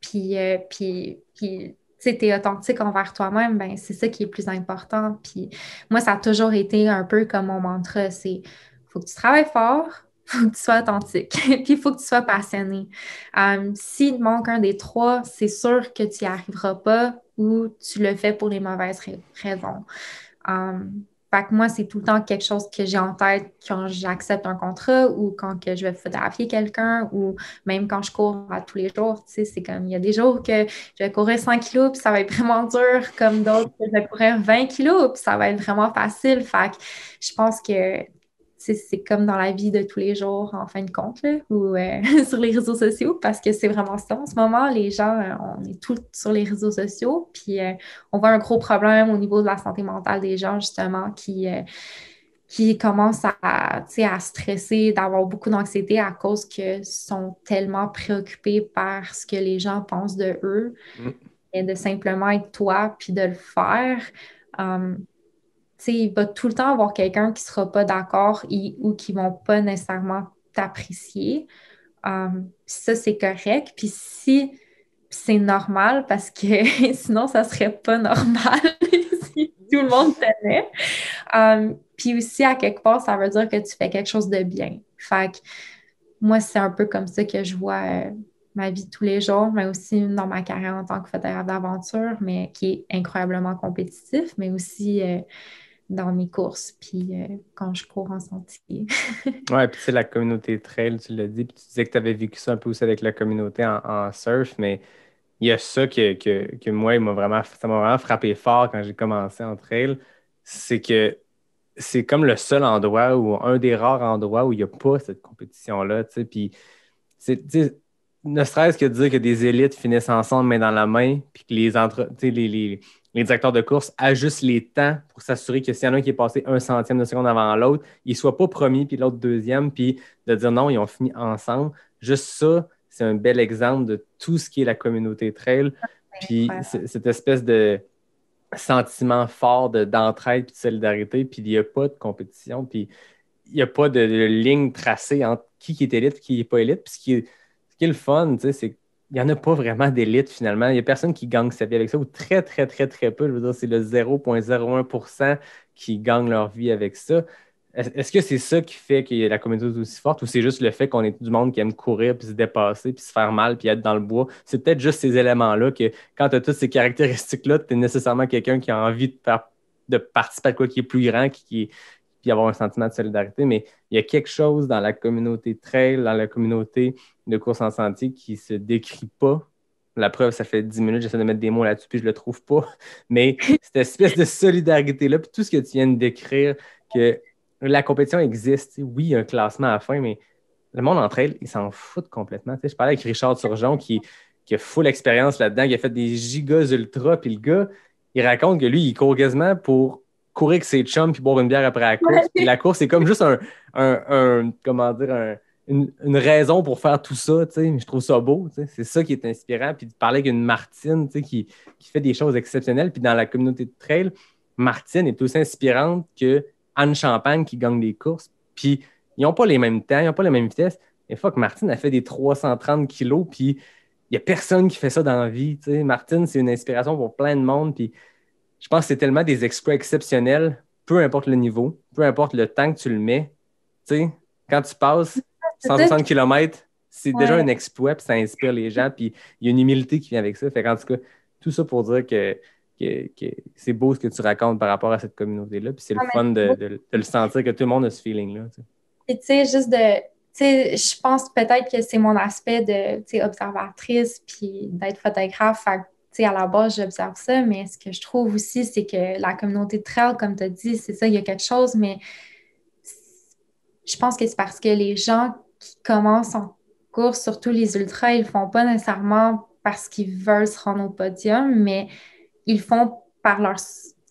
puis, euh, puis, puis tu es authentique envers toi-même, ben c'est ça qui est plus important. Puis moi, ça a toujours été un peu comme mon mantra, c'est faut que tu travailles fort, faut que tu sois authentique, puis il faut que tu sois passionné. Um, S'il manque un des trois, c'est sûr que tu n'y arriveras pas ou tu le fais pour les mauvaises ra- raisons. Um, fait que moi, c'est tout le temps quelque chose que j'ai en tête quand j'accepte un contrat ou quand que je vais photographier quelqu'un ou même quand je cours à tous les jours. Tu sais, c'est comme, il y a des jours que je vais courir 100 kilos puis ça va être vraiment dur, comme d'autres que je vais courir 20 kilos puis ça va être vraiment facile. Fait je pense que c'est comme dans la vie de tous les jours, en fin de compte, là, ou euh, sur les réseaux sociaux, parce que c'est vraiment ça. En ce moment, les gens, euh, on est tous sur les réseaux sociaux, puis euh, on voit un gros problème au niveau de la santé mentale des gens, justement, qui, qui commencent à, à stresser, d'avoir beaucoup d'anxiété à cause que sont tellement préoccupés par ce que les gens pensent de eux, Mm. et de simplement être toi, puis de le faire. Um, il va tout le temps avoir quelqu'un qui ne sera pas d'accord ou qui ne vont pas nécessairement t'apprécier. Um, ça, c'est correct. Puis si c'est normal, parce que sinon, ça ne serait pas normal si tout le monde t'aimait. Um, puis aussi, à quelque part, ça veut dire que tu fais quelque chose de bien. Fait que moi, c'est un peu comme ça que je vois euh, ma vie tous les jours, mais aussi dans ma carrière en tant que photographe d'aventure, mais qui est incroyablement compétitif, mais aussi euh, dans mes courses, puis euh, quand je cours en sentier. Ouais, puis c'est la communauté trail, tu l'as dit, puis tu disais que tu avais vécu ça un peu aussi avec la communauté en, surf, mais il y a ça que, que, que moi, m'a vraiment, ça m'a vraiment frappé fort quand j'ai commencé en trail, c'est que c'est comme le seul endroit ou un des rares endroits où il n'y a pas cette compétition-là, tu sais, puis c'est, ne serait-ce que de dire que des élites finissent ensemble main dans la main, puis que les, entre, les, les, les directeurs de course ajustent les temps pour s'assurer que s'il y en a un qui est passé un centième de seconde avant l'autre, il ne soit pas premier puis l'autre deuxième, puis de dire non, ils ont fini ensemble. Juste ça, c'est un bel exemple de tout ce qui est la communauté trail. Puis cette espèce de, sentiment fort d'entraide et de solidarité, puis il n'y a pas de compétition, puis il n'y a pas de, ligne tracée entre qui, est élite et qui n'est pas élite. Puis ce qui est, ce qui est le fun, c'est qu'il n'y en a pas vraiment d'élite finalement. Il n'y a personne qui gagne sa vie avec ça, ou très, très, très, très peu. Je veux dire, c'est le 0,01% qui gagne leur vie avec ça. Est-ce que c'est ça qui fait que la communauté est aussi forte ou c'est juste le fait qu'on est du monde qui aime courir, puis se dépasser, puis se faire mal, puis être dans le bois? C'est peut-être juste ces éléments-là que quand tu as toutes ces caractéristiques-là, tu es nécessairement quelqu'un qui a envie de, participer à quoi qui est plus grand, qui, puis avoir un sentiment de solidarité. Mais il y a quelque chose dans la communauté trail, dans la communauté de course en sentier qui ne se décrit pas. La preuve, ça fait 10 minutes, j'essaie de mettre des mots là-dessus, puis je ne le trouve pas. Mais cette espèce de solidarité-là, puis tout ce que tu viens de décrire, que la compétition existe. Oui, il y a un classement à la fin, mais le monde entre elles, ils s'en foutent complètement. je parlais avec Richard Turgeon qui, qui a full expérience là-dedans, qui a fait des gigas ultra, puis le gars, il raconte que lui, il court quasiment pour courir avec ses chums puis boire une bière après la course. la course, c'est comme juste un, comment dire, une, raison pour faire tout ça, je trouve ça beau, c'est ça qui est inspirant. Puis de parler avec une Martine, qui, qui fait des choses exceptionnelles, puis dans la communauté de trail, Martine est aussi inspirante que Anne Champagne qui gagne des courses. Puis ils n'ont pas les mêmes temps, ils n'ont pas la même vitesse. Mais fuck, Martine a fait des 330 kilos, puis il n'y a personne qui fait ça dans la vie. Martine, c'est une inspiration pour plein de monde. Puis je pense que c'est tellement des exploits exceptionnels, peu importe le niveau, peu importe le temps que tu le mets. quand tu passes 160 km, c'est déjà un exploit, puis ça inspire les gens, puis il y a une humilité qui vient avec ça. Fait en tout cas, tout ça pour dire que que, c'est beau ce que tu racontes par rapport à cette communauté-là. Puis c'est le fun de, le sentir que tout le monde a ce feeling-là. Et tu sais, juste de. Tu sais, je pense peut-être que c'est mon aspect de observatrice puis d'être photographe. Fait, à la base, j'observe ça, mais ce que je trouve aussi, c'est que la communauté de trail, comme tu as dit, c'est ça, il y a quelque chose, mais je pense que c'est parce que les gens qui commencent en course, surtout les ultras, ils ne font pas nécessairement parce qu'ils veulent se rendre au podium, mais ils font par leur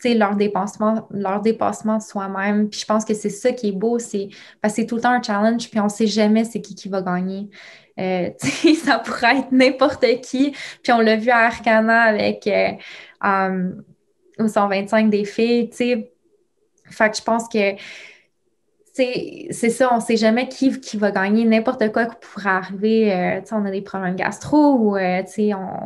leur dépassement, leur dépassement soi-même. Puis je pense que c'est ça qui est beau, c'est parce que c'est tout le temps un challenge, puis on sait jamais c'est qui qui va gagner. Euh, ça pourrait être n'importe qui. Puis on l'a vu à Arcana avec euh, um, au 125 des filles, tu sais. Fait que je pense que c'est ça, on ne sait jamais qui, qui va gagner n'importe quoi qui pourrait arriver. Euh, on a des problèmes gastro ou euh,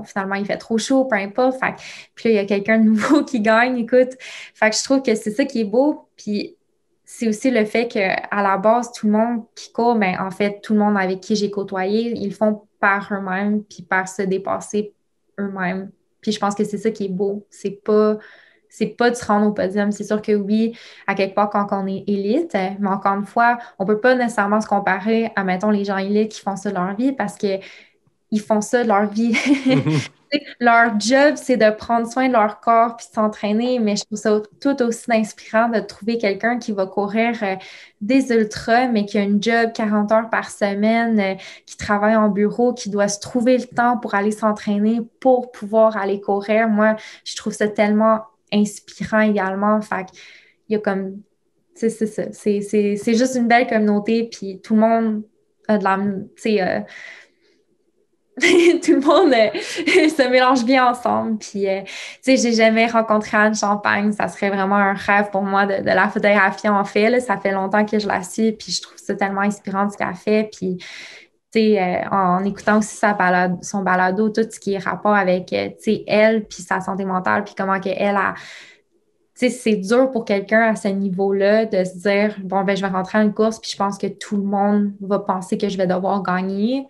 finalement il fait trop chaud, peu importe. Fait, puis là, il y a quelqu'un de nouveau qui gagne, écoute. Fait que je trouve que c'est ça qui est beau. Puis c'est aussi le fait qu'à la base, tout le monde qui court, ben, en fait, tout le monde avec qui j'ai côtoyé, ils le font par eux-mêmes, puis par se dépasser eux-mêmes. Puis je pense que c'est ça qui est beau. C'est pas c'est pas de se rendre au podium. C'est sûr que oui, à quelque part, quand on est élite, mais encore une fois, on peut pas nécessairement se comparer à, mettons, les gens élites qui font ça de leur vie parce que ils font ça de leur vie. leur job, c'est de prendre soin de leur corps puis de s'entraîner, mais je trouve ça tout aussi inspirant de trouver quelqu'un qui va courir euh, des ultras, mais qui a une job 40 heures par semaine, euh, qui travaille en bureau, qui doit se trouver le temps pour aller s'entraîner pour pouvoir aller courir. Moi, je trouve ça tellement inspirant également. Fait y a comme. C'est. C'est juste une belle communauté, puis tout le monde a de la. Euh, tout le euh, se mélange bien ensemble. Puis, euh, j'ai jamais rencontré Anne Champagne. Ça serait vraiment un rêve pour moi de, la photographier en fait. Ça fait longtemps que je la suis, puis je trouve ça tellement inspirant ce qu'elle fait. Euh, en écoutant aussi sa balade, son balado, tout ce qui est rapport avec euh, elle, puis sa santé mentale, puis comment qu'elle a. C'est dur pour quelqu'un à ce niveau-là de se dire bon, ben, je vais rentrer en une course, puis je pense que tout le monde va penser que je vais devoir gagner.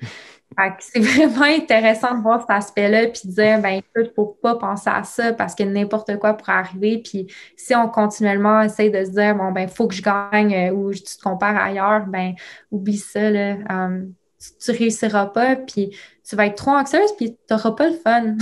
C'est vraiment intéressant de voir cet aspect-là, puis de dire ben, écoute, ne faut pas penser à ça parce que n'importe quoi pourrait arriver. Puis si on continuellement essaie de se dire bon, ben, il faut que je gagne euh, ou tu te compares ailleurs, ben, oublie ça. Là tu, ne réussiras pas, puis tu vas être trop anxieuse, puis tu n'auras pas le fun.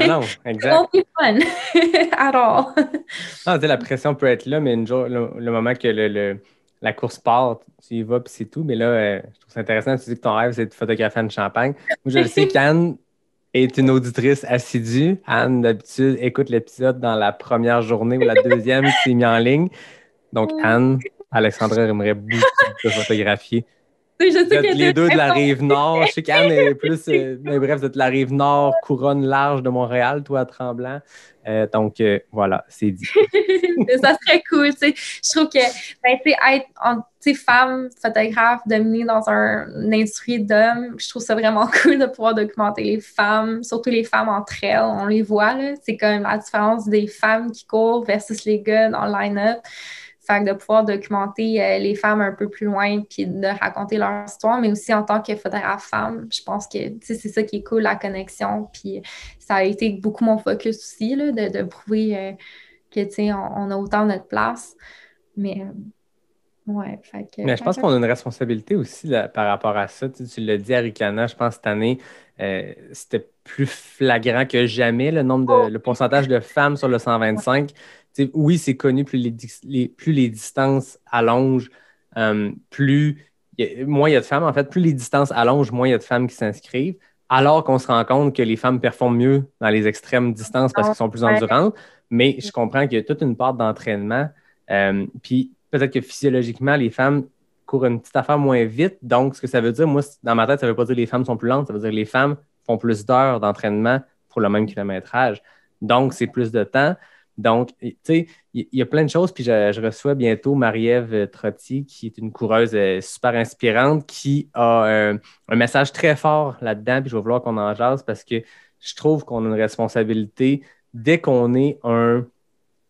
Ah non, exact. pas fun at all. la pression peut être là, mais une jour, le, moment que le, la course part, tu y vas, puis c'est tout. Mais là, euh, je trouve ça intéressant. Tu dis que ton rêve, c'est de photographier une champagne. Moi, je le sais qu'Anne est une auditrice assidue. Anne, d'habitude, écoute l'épisode dans la première journée ou la deuxième qui est mis en ligne. Donc, Anne, Alexandra aimerait beaucoup te photographier Sais, Vous êtes les deux de la rive nord. Je sais qu'Anne est plus. euh, mais bref, vous êtes de la rive nord, couronne large de Montréal, toi à Tremblant. Euh, donc, euh, voilà, c'est dit. Ça serait cool, tu sais. Je trouve que, ben, tu sais, être, en- femme, photographe, dominée dans un, une industrie d'hommes, je trouve ça vraiment cool de pouvoir documenter les femmes, surtout les femmes entre elles, on les voit, là. C'est quand même la différence des femmes qui courent versus les gars dans le line-up. Fait que de pouvoir documenter euh, les femmes un peu plus loin puis de raconter leur histoire, mais aussi en tant que photographe femme, je pense que c'est ça qui est cool, la connexion. Puis ça a été beaucoup mon focus aussi, là, de, de prouver euh, que on, on a autant notre place. Mais euh, ouais, fait que. Mais je pense qu'on a une responsabilité aussi là, par rapport à ça. Tu, tu l'as dit à Ricana, je pense cette année, euh, c'était plus flagrant que jamais le nombre de le pourcentage de femmes sur le 125. Oui, c'est connu, plus les, plus les distances allongent, euh, plus il y a- moins il y a de femmes. En fait, plus les distances allongent, moins il y a de femmes qui s'inscrivent. Alors qu'on se rend compte que les femmes performent mieux dans les extrêmes distances parce qu'elles sont plus endurantes. Mais je comprends qu'il y a toute une part d'entraînement. Euh, puis peut-être que physiologiquement, les femmes courent une petite affaire moins vite. Donc, ce que ça veut dire, moi, dans ma tête, ça ne veut pas dire que les femmes sont plus lentes, ça veut dire que les femmes font plus d'heures d'entraînement pour le même kilométrage. Donc, c'est plus de temps. Donc, tu sais, il y, a plein de choses. Puis je, je reçois bientôt Marie-Ève Trotti, qui est une coureuse euh, super inspirante, qui a euh, un message très fort là-dedans. Puis je vais vouloir qu'on en jase parce que je trouve qu'on a une responsabilité dès qu'on est un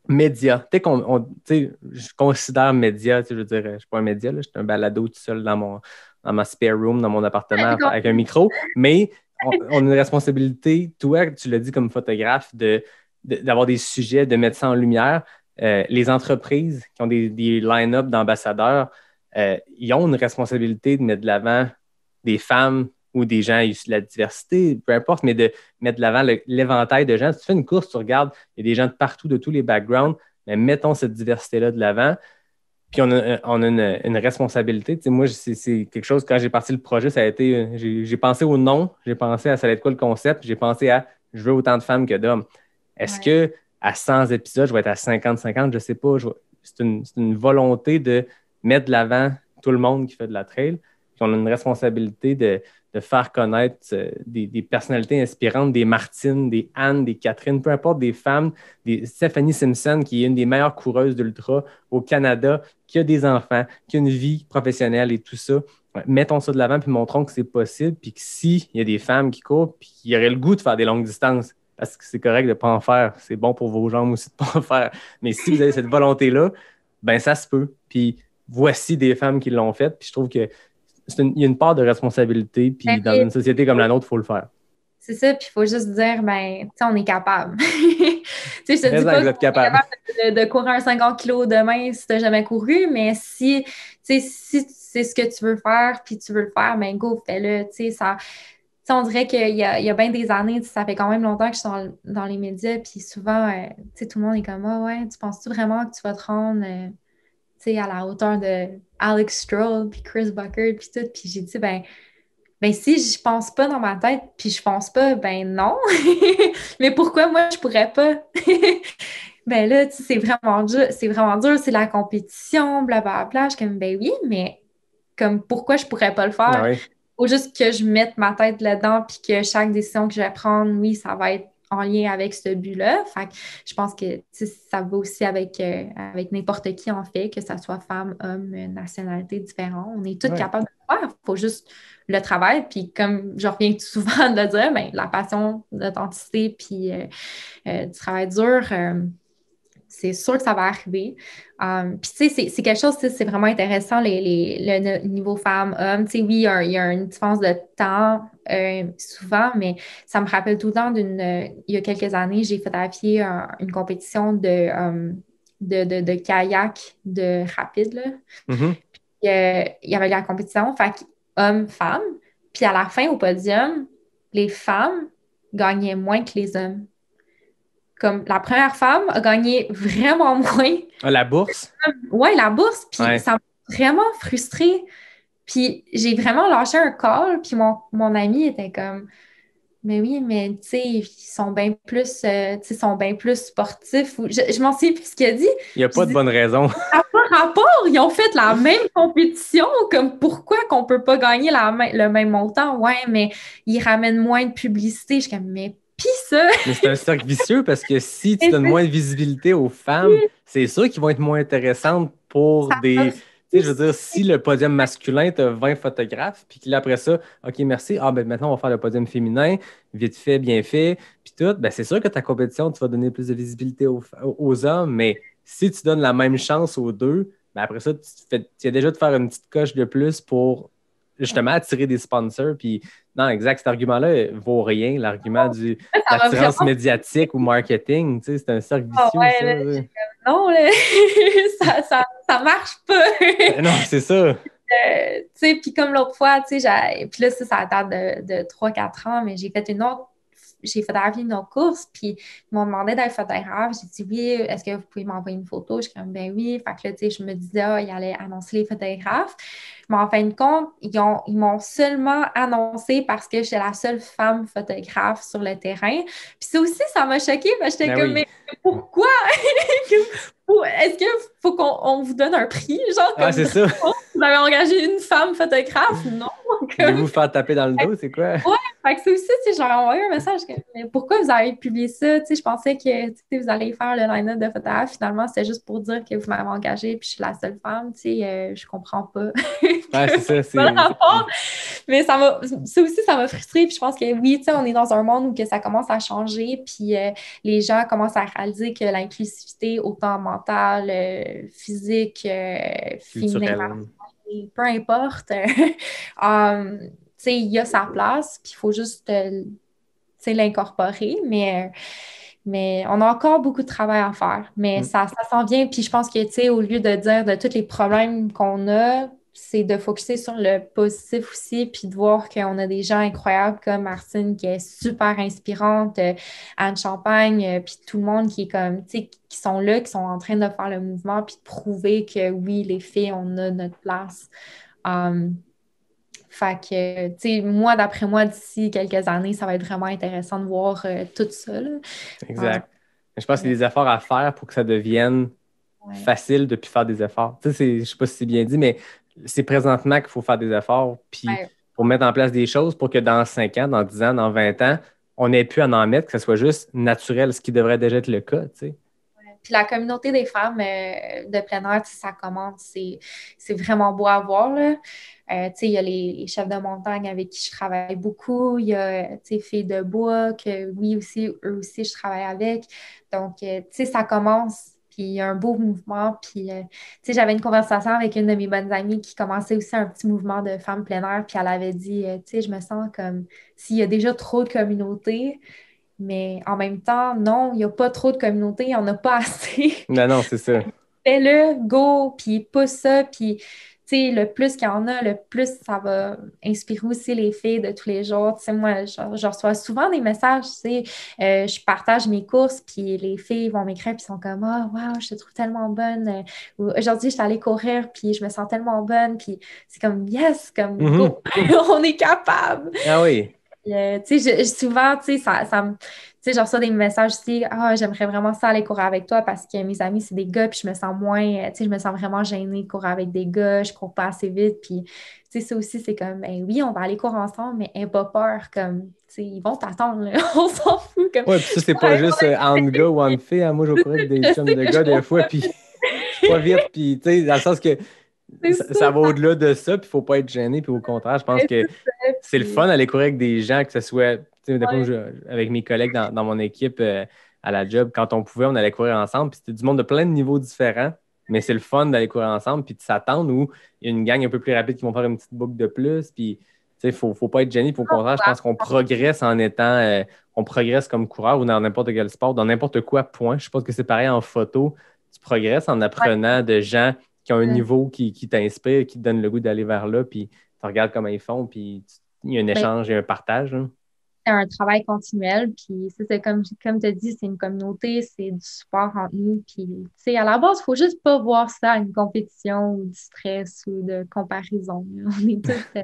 média. Dès qu'on, on- tu sais, je considère média, je veux dire, je ne suis pas un média, là, je suis un balado tout seul dans mon dans ma spare room, dans mon appartement D'accord. avec un micro, mais on, on a une responsabilité, toi, tu l'as dit comme photographe, de- d'avoir des sujets, de mettre ça en lumière. Euh, les entreprises qui ont des, line-up d'ambassadeurs, euh, ils ont une responsabilité de mettre de l'avant des femmes ou des gens issus de la diversité, peu importe, mais de mettre de l'avant l'éventail de gens. Si tu fais une course, tu regardes, il y a des gens de partout, de tous les backgrounds, mais mettons cette diversité-là de l'avant. Puis on a, une, une responsabilité. Moi, c'est, quelque chose, quand j'ai parti le projet, ça a été. euh, J'ai, j'ai pensé au nom, j'ai pensé à ça allait être quoi le concept, j'ai pensé à je veux autant de femmes que d'hommes. Est-ce Ouais. que à 100 épisodes, je vais être à 50-50, je ne sais pas. je c'est, une, volonté de mettre de l'avant tout le monde qui fait de la trail. Puis on a une responsabilité de, de faire connaître euh, des, des personnalités inspirantes, des Martine, des Anne, des Catherine, peu importe, des femmes, des Stephanie Simpson, qui est une des meilleures coureuses d'ultra au Canada, qui a des enfants, qui a une vie professionnelle et tout ça. Mettons ça de l'avant puis montrons que c'est possible, puis que s'il y a des femmes qui courent, puis qui auraient le goût de faire des longues distances, parce que c'est correct de ne pas en faire, c'est bon pour vos jambes aussi de ne pas en faire. Mais si vous avez cette volonté-là, ben ça se peut. Puis voici des femmes qui l'ont fait, puis je trouve que une- il y a une part de responsabilité, puis Ben dans une société comme la nôtre, il faut le faire. C'est ça, puis il faut juste dire, ben, tu sais, on est capable. tu sais, je te dis pas est capable. de, de courir un 50 kg demain si tu n'as jamais couru, mais si, tu sais, si c'est ce que tu veux faire, puis tu veux le faire, ben go, fais-le. Tu sais, ça. Tu sais, on dirait qu'il y a, il y a bien des années, ça fait quand même longtemps que je suis dans, dans les médias, puis souvent, euh, sais, tout le monde est comme, ah ouais, tu penses-tu vraiment que tu vas te rendre, euh, sais, à la hauteur de Alex Stroll, puis Chris Buckard, puis tout, puis j'ai dit, ben, ben si je pense pas dans ma tête, puis je pense pas, ben non. Mais pourquoi moi je pourrais pas? ben là, c'est vraiment dur, c'est vraiment dur, c'est la compétition, blablabla. Je suis comme, ben oui, mais comme pourquoi je pourrais pas le faire? Oui. Faut juste que je mette ma tête là-dedans, puis que chaque décision que je vais prendre, oui, ça va être en lien avec ce but-là. Fait que je pense que ça va aussi avec, euh, avec n'importe qui, en fait, que ça soit femme, homme, nationalité différente. On est tous Ouais. capables de le faire. Il faut juste le travail. Puis comme je reviens tout souvent de le dire, ben, la passion, l'authenticité, puis euh, euh, du travail dur, c'est sûr que ça va arriver. Um, Puis, tu sais, c'est- c'est quelque chose, c'est vraiment intéressant, les, les- le niveau femme-homme. Tu sais, oui, il y, a, il y a une différence de temps euh, souvent, mais ça me rappelle tout le temps d'une. euh, il y a quelques années, j'ai appuyer une compétition de, um, de, de, de kayak de rapide, là. Mhm. Puis, euh, il y avait la compétition, fait que hommes-femmes. Puis à la fin, au podium, les femmes gagnaient moins que les hommes. Comme la première femme a gagné vraiment moins. Ah, la bourse? Ouais, la bourse, puis Ouais. ça m'a vraiment frustrée. Puis j'ai vraiment lâché un call, puis mon, mon ami était comme Mais oui, mais tu sais, ils sont bien plus, euh, tu sais, sont bien plus sportifs. Ou, je je m'en sais plus ce qu'il a dit. Il n'y a pas Je de bonne raison. Ça n'a pas rapport? Ils ont fait la même compétition. Comme pourquoi qu'on peut pas gagner la le même montant? Ouais, mais ils ramènent moins de publicité. Je suis comme, mais ça! mais c'est un cercle vicieux parce que si tu donnes moins de visibilité aux femmes, c'est sûr qu'ils vont être moins intéressantes pour des. Tu sais, je veux dire, si le podium masculin, tu as 20 photographes, puis après ça, OK, merci. Ah, ben maintenant, on va faire le podium féminin, vite fait, bien fait, puis tout. Ben, c'est sûr que ta compétition, tu vas donner plus de visibilité aux, aux hommes, mais si tu donnes la même chance aux deux, ben après ça, tu, fais, tu as déjà de faire une petite coche de plus pour justement attirer des sponsors. Puis, non, exact, cet argument-là vaut rien. L'argument du l'attirance médiatique ou marketing, tu sais, c'est un cercle ah vicieux. ça, non, ça, ça, ça, marche pas. Ben non, c'est ça. Euh, tu sais, puis comme l'autre fois, tu sais, puis là, ça, ça date de, de 3-4 ans, mais j'ai fait une autre j'ai photographié une autre course, puis ils m'ont demandé d'être photographe. J'ai dit oui, est-ce que vous pouvez m'envoyer une photo? Je suis comme ben oui. Fait que là, tu sais, je me disais, ah, ils allaient annoncer les photographes. Mais en fin de compte, ils, ont, ils m'ont seulement annoncé parce que j'étais la seule femme photographe sur le terrain. Puis ça aussi, ça m'a choquée parce que j'étais ben comme, mais pourquoi? Est-ce qu'il faut qu'on vous donne un prix? Genre, ah, c'est ça. Vous avez engagé une femme photographe? Non. Comme... vous faire taper dans le dos, c'est quoi? Ouais, fait que c'est aussi, tu sais, j'aurais envoyé un message. mais pourquoi vous avez publié ça? Tu sais, je pensais que vous allez faire le line-up de photographe. Finalement, c'était juste pour dire que vous m'avez engagé puis je suis la seule femme. Tu sais, euh, je comprends pas. ouais, c'est ça. mais ça m'a, ça aussi, ça m'a frustrée. Puis je pense que oui, tu sais, on est dans un monde où que ça commence à changer. Puis euh, les gens commencent à réaliser que l'inclusivité, autant mentale, euh, physique, peu importe. um, il y a sa place, puis il faut juste euh, l'incorporer, mais, mais on a encore beaucoup de travail à faire. Mais mm. ça, ça s'en vient, puis je pense que, au lieu de dire de tous les problèmes qu'on a, c'est de focuser sur le positif aussi, puis de voir qu'on a des gens incroyables comme Martine qui est super inspirante, euh, Anne Champagne, euh, puis tout le monde qui est comme, tu sais, qui sont là, qui sont en train de faire le mouvement, puis de prouver que oui, les filles, on a notre place. Um, fait que, tu sais, moi, d'après moi, d'ici quelques années, ça va être vraiment intéressant de voir euh, tout ça. Exact. je pense qu'il y a des efforts à faire pour que ça devienne facile de plus faire des efforts. Tu sais, je sais pas si c'est bien dit, mais c'est présentement qu'il faut faire des efforts, puis pour mettre en place des choses pour que dans 5 ans, dans 10 ans, dans 20 ans, on ait pu en mettre, que ce soit juste naturel, ce qui devrait déjà être le cas. Tu sais. Puis la communauté des femmes euh, de plein air, ça commence, c'est vraiment beau à voir. Là. Euh, il y a les, chefs de montagne avec qui je travaille beaucoup. Il y a Filles de bois, que oui, aussi, eux aussi, je travaille avec. Donc, euh, ça commence puis il y a un beau mouvement. Puis, tu sais, j'avais une conversation avec une de mes bonnes amies qui commençait aussi un petit mouvement de femmes plein air. Puis elle avait dit, tu sais, je me sens comme s'il y a déjà trop de communautés, mais en même temps, non, il n'y a pas trop de communauté, il n'y en a pas assez. Non, non, c'est ça. Fais-le, go, puis pousse ça, puis sais, le plus qu'il y en a, le plus ça va inspirer aussi les filles de tous les jours. Tu sais, moi, je, reçois souvent des messages, tu sais, euh, je partage mes courses, puis les filles vont m'écrire, puis sont comme « Ah, oh, wow, je te trouve tellement bonne! Aujourd'hui, je suis allée courir, puis je me sens tellement bonne! » Puis c'est comme « Yes! » comme mhm. on est capable! Ah oui! Euh, tu sais, souvent, tu sais, ça, ça me. Sais, je reçois des messages aussi, ah, j'aimerais vraiment ça aller courir avec toi parce que mes amis, c'est des gars, puis je me sens moins, euh, tu sais, je me sens vraiment gênée de courir avec des gars, je cours pas assez vite, puis, tu sais, ça aussi, c'est comme, ben oui, on va aller courir ensemble, mais n'aie pas peur, comme, tu sais, ils vont t'attendre, on s'en fout. Comme, ouais, puis ça, c'est pas juste euh, un gars ou un fille, hein. moi, je courir avec des chums de gars des fois, puis pas vite, puis, tu sais, dans le sens que, ça, va au-delà de ça, puis il ne faut pas être gêné. Puis au contraire, je pense que c'est le fun d'aller courir avec des gens, que ce soit avec mes collègues dans, mon équipe euh, à la job, quand on pouvait, on allait courir ensemble. Puis c'était du monde de plein de niveaux différents, mais c'est le fun d'aller courir ensemble, puis de s'attendre où il y a une gang un peu plus rapide qui vont faire une petite boucle de plus. Puis il ne faut, faut, pas être gêné. Puis au contraire, je pense qu'on progresse en étant, euh, on progresse comme coureur ou dans n'importe quel sport, dans n'importe quoi, point. Je pense que c'est pareil en photo. Tu progresses en apprenant de gens qui ont un niveau qui, qui t'inspire, qui te donne le goût d'aller vers là, puis tu regardes comment ils font, puis il y a un ben, échange, il y a un partage. Hein. C'est un travail continuel, puis c'est comme, comme tu as dit, c'est une communauté, c'est du support entre nous, puis à la base, il faut juste pas voir ça une compétition ou du stress ou de comparaison. On est tous,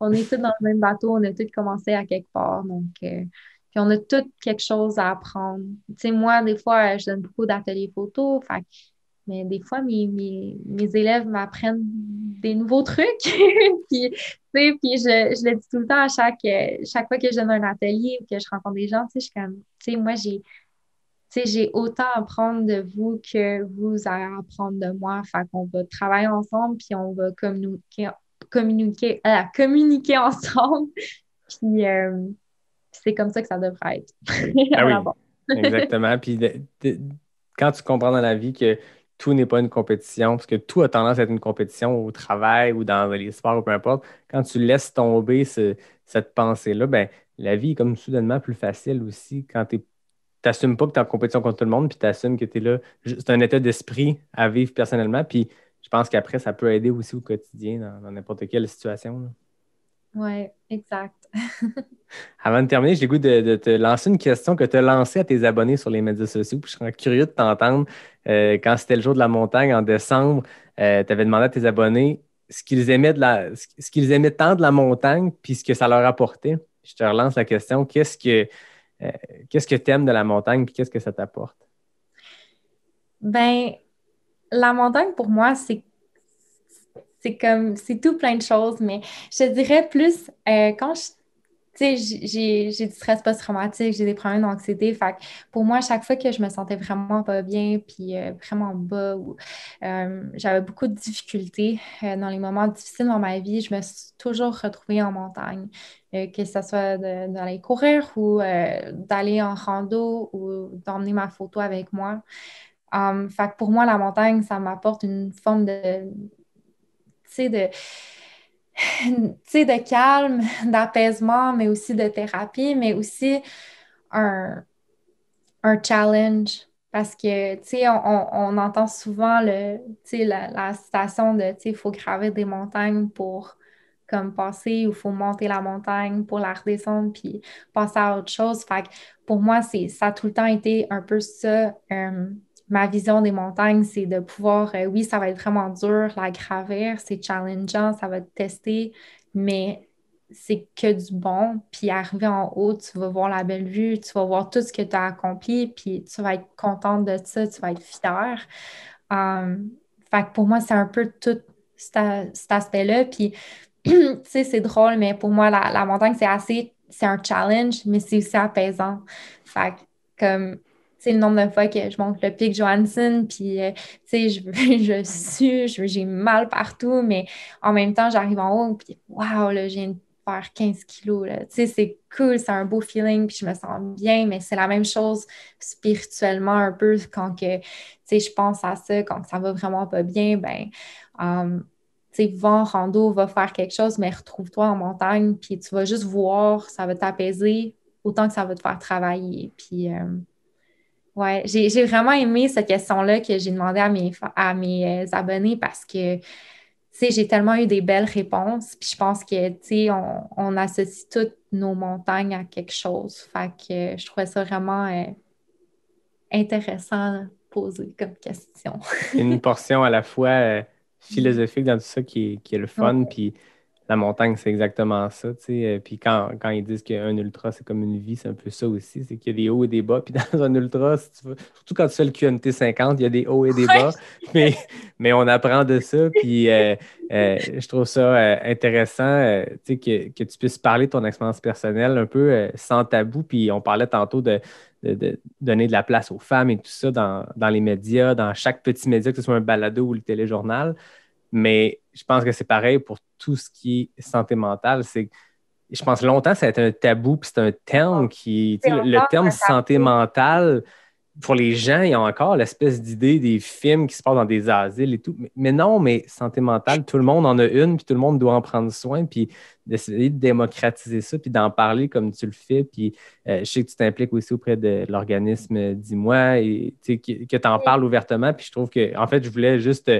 on est tous dans le même bateau, on a tous commencé à quelque part, donc... Euh, puis on a tous quelque chose à apprendre. Tu sais, moi, des fois, je donne beaucoup d'ateliers photo. Fait Mais des fois, mes, mes, mes élèves m'apprennent des nouveaux trucs. puis, puis je, je le dis tout le temps à chaque, chaque fois que je donne un atelier ou que je rencontre des gens, je suis comme, tu sais, moi, j'ai j'ai autant à apprendre de vous que vous allez apprendre de moi. Fait qu'on va travailler ensemble, puis on va communiquer, communiquer, euh, communiquer ensemble. Puis euh, c'est comme ça que ça devrait être. Ah oui, exactement. Puis quand tu comprends dans la vie que tout n'est pas une compétition, parce que tout a tendance à être une compétition au travail ou dans les sports ou peu importe, quand tu laisses tomber cette pensée-là, ben, la vie est comme soudainement plus facile aussi quand tu n'assumes pas que tu es en compétition contre tout le monde, puis tu assumes que tu es là. C'est un état d'esprit à vivre personnellement. Puis je pense qu'après, ça peut aider aussi au quotidien dans n'importe quelle situation. Oui, exact. Avant de terminer, j'ai le goût de, te lancer une question que tu as lancée à tes abonnés sur les médias sociaux. Puis je serais curieux de t'entendre. Euh, quand c'était le jour de la montagne en décembre, euh, tu avais demandé à tes abonnés ce qu'ils aimaient, de la, ce qu'ils aimaient tant de la montagne puis ce que ça leur apportait. Je te relance la question. Qu'est-ce que euh, qu'est-ce que tu aimes de la montagne puis qu'est-ce que ça t'apporte? Ben, la montagne pour moi, c'est c'est comme, c'est tout plein de choses, mais je dirais plus quand je tu sais, j'ai du stress post-traumatique, j'ai des problèmes d'anxiété. Fait pour moi, chaque fois que je me sentais vraiment pas bien, puis euh, vraiment bas, ou euh, j'avais beaucoup de difficultés euh, dans les moments difficiles dans ma vie, je me suis toujours retrouvée en montagne. que ce soit d'aller courir ou d'aller en rando ou d'emmener ma photo avec moi. Um, fait pour moi, la montagne, ça m'apporte une forme de, de de calme, d'apaisement, mais aussi de thérapie, mais aussi un, un challenge. Parce que, tu sais, on, on, entend souvent le, la, la citation de, tu sais, il faut graver des montagnes pour comme passer ou il faut monter la montagne pour la redescendre puis passer à autre chose. Fait que pour moi, ça a tout le temps été un peu ça. Euh, ma vision des montagnes, c'est de pouvoir, euh, oui, ça va être vraiment dur, la gravir, c'est challengeant, ça va te tester, mais c'est que du bon. Puis arriver en haut, tu vas voir la belle vue, tu vas voir tout ce que tu as accompli, puis tu vas être contente de ça, tu vas être fière. Um, fait que pour moi, c'est un peu tout cet, aspect-là. Puis, tu sais, c'est drôle, mais pour moi, la, la montagne, c'est assez, c'est un challenge, mais c'est aussi apaisant. Fait que, comme, le nombre de fois que je monte le pic Johansson, puis, euh, tu sais, je, je suis, j'ai mal partout, mais en même temps, j'arrive en haut, puis, waouh, là, j'ai une faire 15 kilos. Tu sais, c'est cool, c'est un beau feeling, puis je me sens bien, mais c'est la même chose spirituellement un peu quand que, tu sais, je pense à ça, quand ça va vraiment pas bien, ben, um, tu sais, va rando, va faire quelque chose, mais retrouve-toi en montagne, puis tu vas juste voir, ça va t'apaiser autant que ça va te faire travailler. Puis, euh, oui, j'ai vraiment aimé cette question-là que j'ai demandé à mes, à mes euh, abonnés parce que, tu sais, j'ai tellement eu des belles réponses. Puis je pense que, tu sais, on, on, associe toutes nos montagnes à quelque chose. Fait que je trouvais ça vraiment euh, intéressant à poser comme question. Une portion à la fois euh, philosophique dans tout ça qui est, qui est le fun, puis la montagne, c'est exactement ça. Euh, puis quand, quand, ils disent qu'un ultra, c'est comme une vie, c'est un peu ça aussi. C'est qu'il y a des hauts et des bas. Puis dans un ultra, surtout quand tu fais le QNT 50, il y a des hauts et des bas. mais, mais on apprend de ça. Puis euh, euh, je trouve ça intéressant que, que tu puisses parler de ton expérience personnelle un peu sans tabou. Puis on parlait tantôt de, de, donner de la place aux femmes et tout ça dans, dans, les médias, dans chaque petit média, que ce soit un balado ou le téléjournal. Mais je pense que c'est pareil pour tout ce qui est santé mentale. C'est, je pense longtemps, ça a été un tabou, puis c'est un terme qui. Le, terme santé mentale, pour les gens, il y a encore l'espèce d'idée des films qui se passent dans des asiles et tout. Mais, non, mais santé mentale, tout le monde en a une, puis tout le monde doit en prendre soin, puis d'essayer de démocratiser ça, puis d'en parler comme tu le fais. Puis euh, je sais que tu t'impliques aussi auprès de l'organisme Dis-moi, et que, que tu en parles ouvertement. Puis je trouve que, en fait, je voulais juste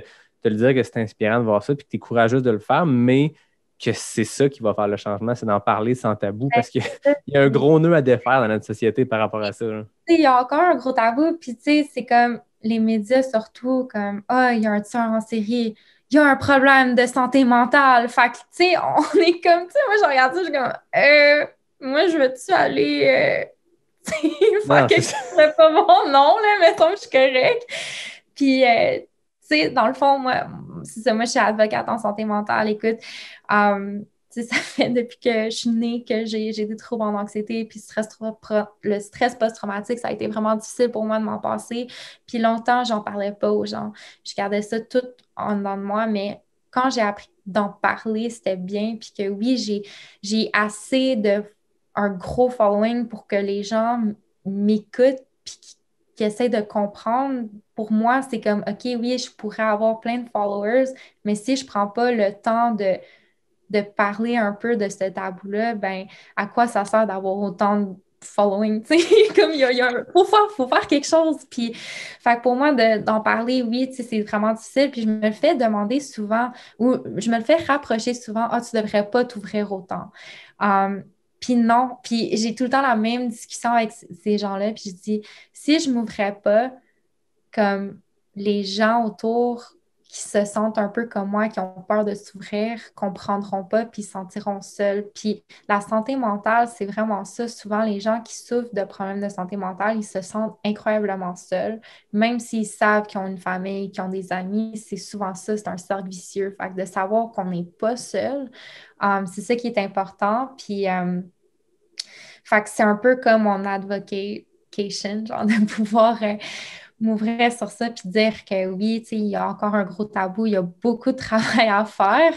te le dire que c'est inspirant de voir ça, puis que tu es courageuse de le faire, mais que c'est ça qui va faire le changement, c'est d'en parler sans tabou, parce qu'il y a un gros nœud à défaire dans notre société par rapport à ça. Il y a encore un gros tabou, puis tu sais, c'est comme les médias surtout, comme Ah, oh, il y a un tueur en série, il y a un problème de santé mentale. Fait que, tu sais, on est comme, tu sais, moi, je regarde ça, je suis comme, euh, moi, je veux-tu aller. Euh, faire quelque chose de pas bon? Non, là, mettons, je suis correct. Puis, euh, dans le fond, moi, c'est ça, moi, je suis avocate en santé mentale. Écoute, um, ça fait depuis que je suis née que j'ai des troubles en anxiété, puis le stress post-traumatique, ça a été vraiment difficile pour moi de m'en passer. Puis longtemps, j'en parlais pas aux gens. Je gardais ça tout en dedans de moi, mais quand j'ai appris d'en parler, c'était bien. Puis que oui, j'ai assez de un gros following pour que les gens m'écoutent puis qui essaient de comprendre. Pour moi, c'est comme, OK, oui, je pourrais avoir plein de followers, mais si je prends pas le temps de de parler un peu de ce tabou-là, ben, à quoi ça sert d'avoir autant de following, comme il y a, faut, faire, faut faire quelque chose, puis, fait pour moi, d'en parler, oui, c'est vraiment difficile, puis je me le fais demander souvent, ou je me le fais rapprocher souvent, ah, tu devrais pas t'ouvrir autant. Um, puis non, puis j'ai tout le temps la même discussion avec ces gens-là, puis je dis, si je m'ouvrais pas, comme les gens autour qui se sentent un peu comme moi, qui ont peur de s'ouvrir, comprendront pas, puis se sentiront seuls. Puis la santé mentale, c'est vraiment ça. Souvent, les gens qui souffrent de problèmes de santé mentale, ils se sentent incroyablement seuls, même s'ils savent qu'ils ont une famille, qu'ils ont des amis, c'est souvent ça, c'est un cercle vicieux. Fait que de savoir qu'on n'est pas seul, um, c'est ça qui est important. Puis, um, fait que c'est un peu comme mon advocation, genre de pouvoir... Euh, m'ouvrir sur ça puis dire que oui, il y a encore un gros tabou, il y a beaucoup de travail à faire,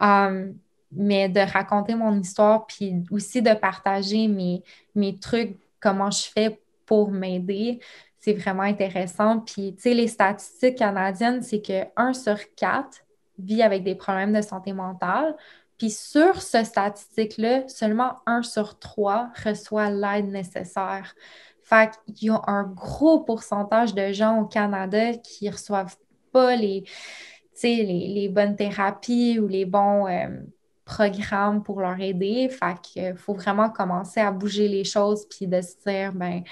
um, mais de raconter mon histoire puis aussi de partager mes, mes trucs, comment je fais pour m'aider, c'est vraiment intéressant. Puis, tu sais, les statistiques canadiennes, c'est que 1 sur 4 vit avec des problèmes de santé mentale. Puis sur ce statistique-là, seulement 1 sur 3 reçoit l'aide nécessaire. Fait qu'il y a un gros pourcentage de gens au Canada qui ne reçoivent pas les, les, bonnes thérapies ou les bons, euh, programme pour leur aider. Fait qu'il faut vraiment commencer à bouger les choses puis de se dire, ben,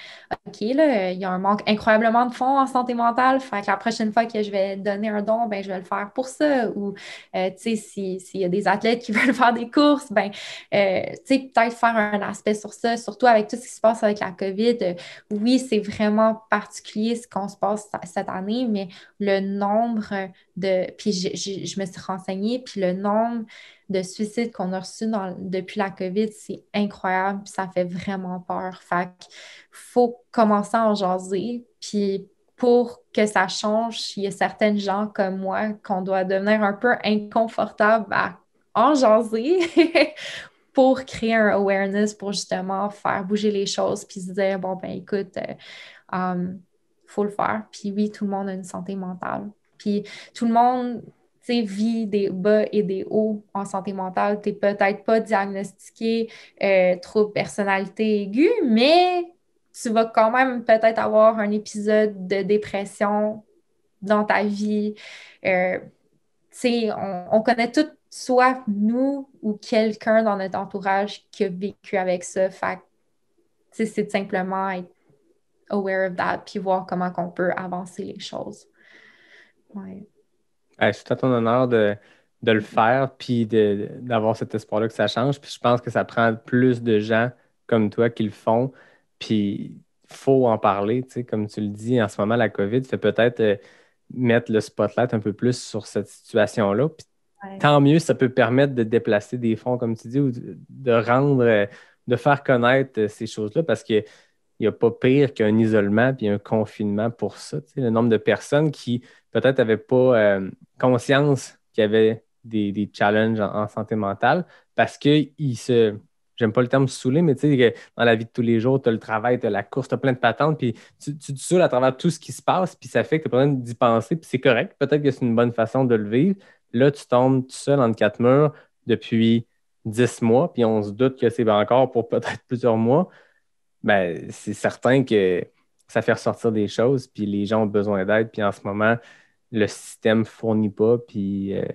OK, là, il y a un manque incroyablement de fonds en santé mentale. Fait que la prochaine fois que je vais donner un don, ben, je vais le faire pour ça. Ou, euh, tu sais, s'il y a des athlètes qui veulent faire des courses, ben, euh, tu sais, peut-être faire un aspect sur ça, surtout avec tout ce qui se passe avec la COVID. Euh, oui, c'est vraiment particulier ce qu'on se passe cette année, mais le nombre de. Puis je me suis renseignée, puis le nombre de suicides qu'on a reçus depuis la COVID, c'est incroyable, ça fait vraiment peur. Fait faut commencer à en jaser, puis pour que ça change, il y a certaines gens comme moi qu'on doit devenir un peu inconfortable à en jaser pour créer un awareness, pour justement faire bouger les choses, puis se dire, bon, ben écoute, il euh, um, faut le faire. Puis oui, tout le monde a une santé mentale. Puis tout le monde vit des bas et des hauts en santé mentale. Tu n'es peut-être pas diagnostiqué euh, trouble personnalité aiguë, mais tu vas quand même peut-être avoir un épisode de dépression dans ta vie. Euh, on, on, connaît tout, soit nous ou quelqu'un dans notre entourage qui a vécu avec ça. Fait c'est simplement être aware of that puis voir comment on peut avancer les choses. Ouais c'est à ton honneur de, le faire, puis d'avoir cet espoir-là que ça change. Puis je pense que ça prend plus de gens comme toi qui le font. Puis il faut en parler, tu sais, comme tu le dis, en ce moment, la COVID fait peut-être euh, mettre le spotlight un peu plus sur cette situation-là. tant mieux, ça peut permettre de déplacer des fonds, comme tu dis, ou de, rendre, euh, de faire connaître euh, ces choses-là, parce qu'il n'y a pas pire qu'un isolement puis un confinement pour ça. Tu sais, le nombre de personnes qui peut-être n'avaient pas conscience qu'il y avait des, challenges en, santé mentale parce qu'ils se. J'aime pas le terme saouler, mais tu sais, dans la vie de tous les jours, tu as le travail, tu as la course, tu as plein de patentes, puis tu, te saoules à travers tout ce qui se passe, puis ça fait que tu pas besoin d'y penser, puis c'est correct. Peut-être que c'est une bonne façon de le vivre. Là, tu tombes tout seul entre quatre murs depuis dix mois, puis on se doute que c'est encore pour peut-être plusieurs mois. Ben, c'est certain que ça fait ressortir des choses, puis les gens ont besoin d'aide, puis en ce moment, le système fournit pas, puis euh,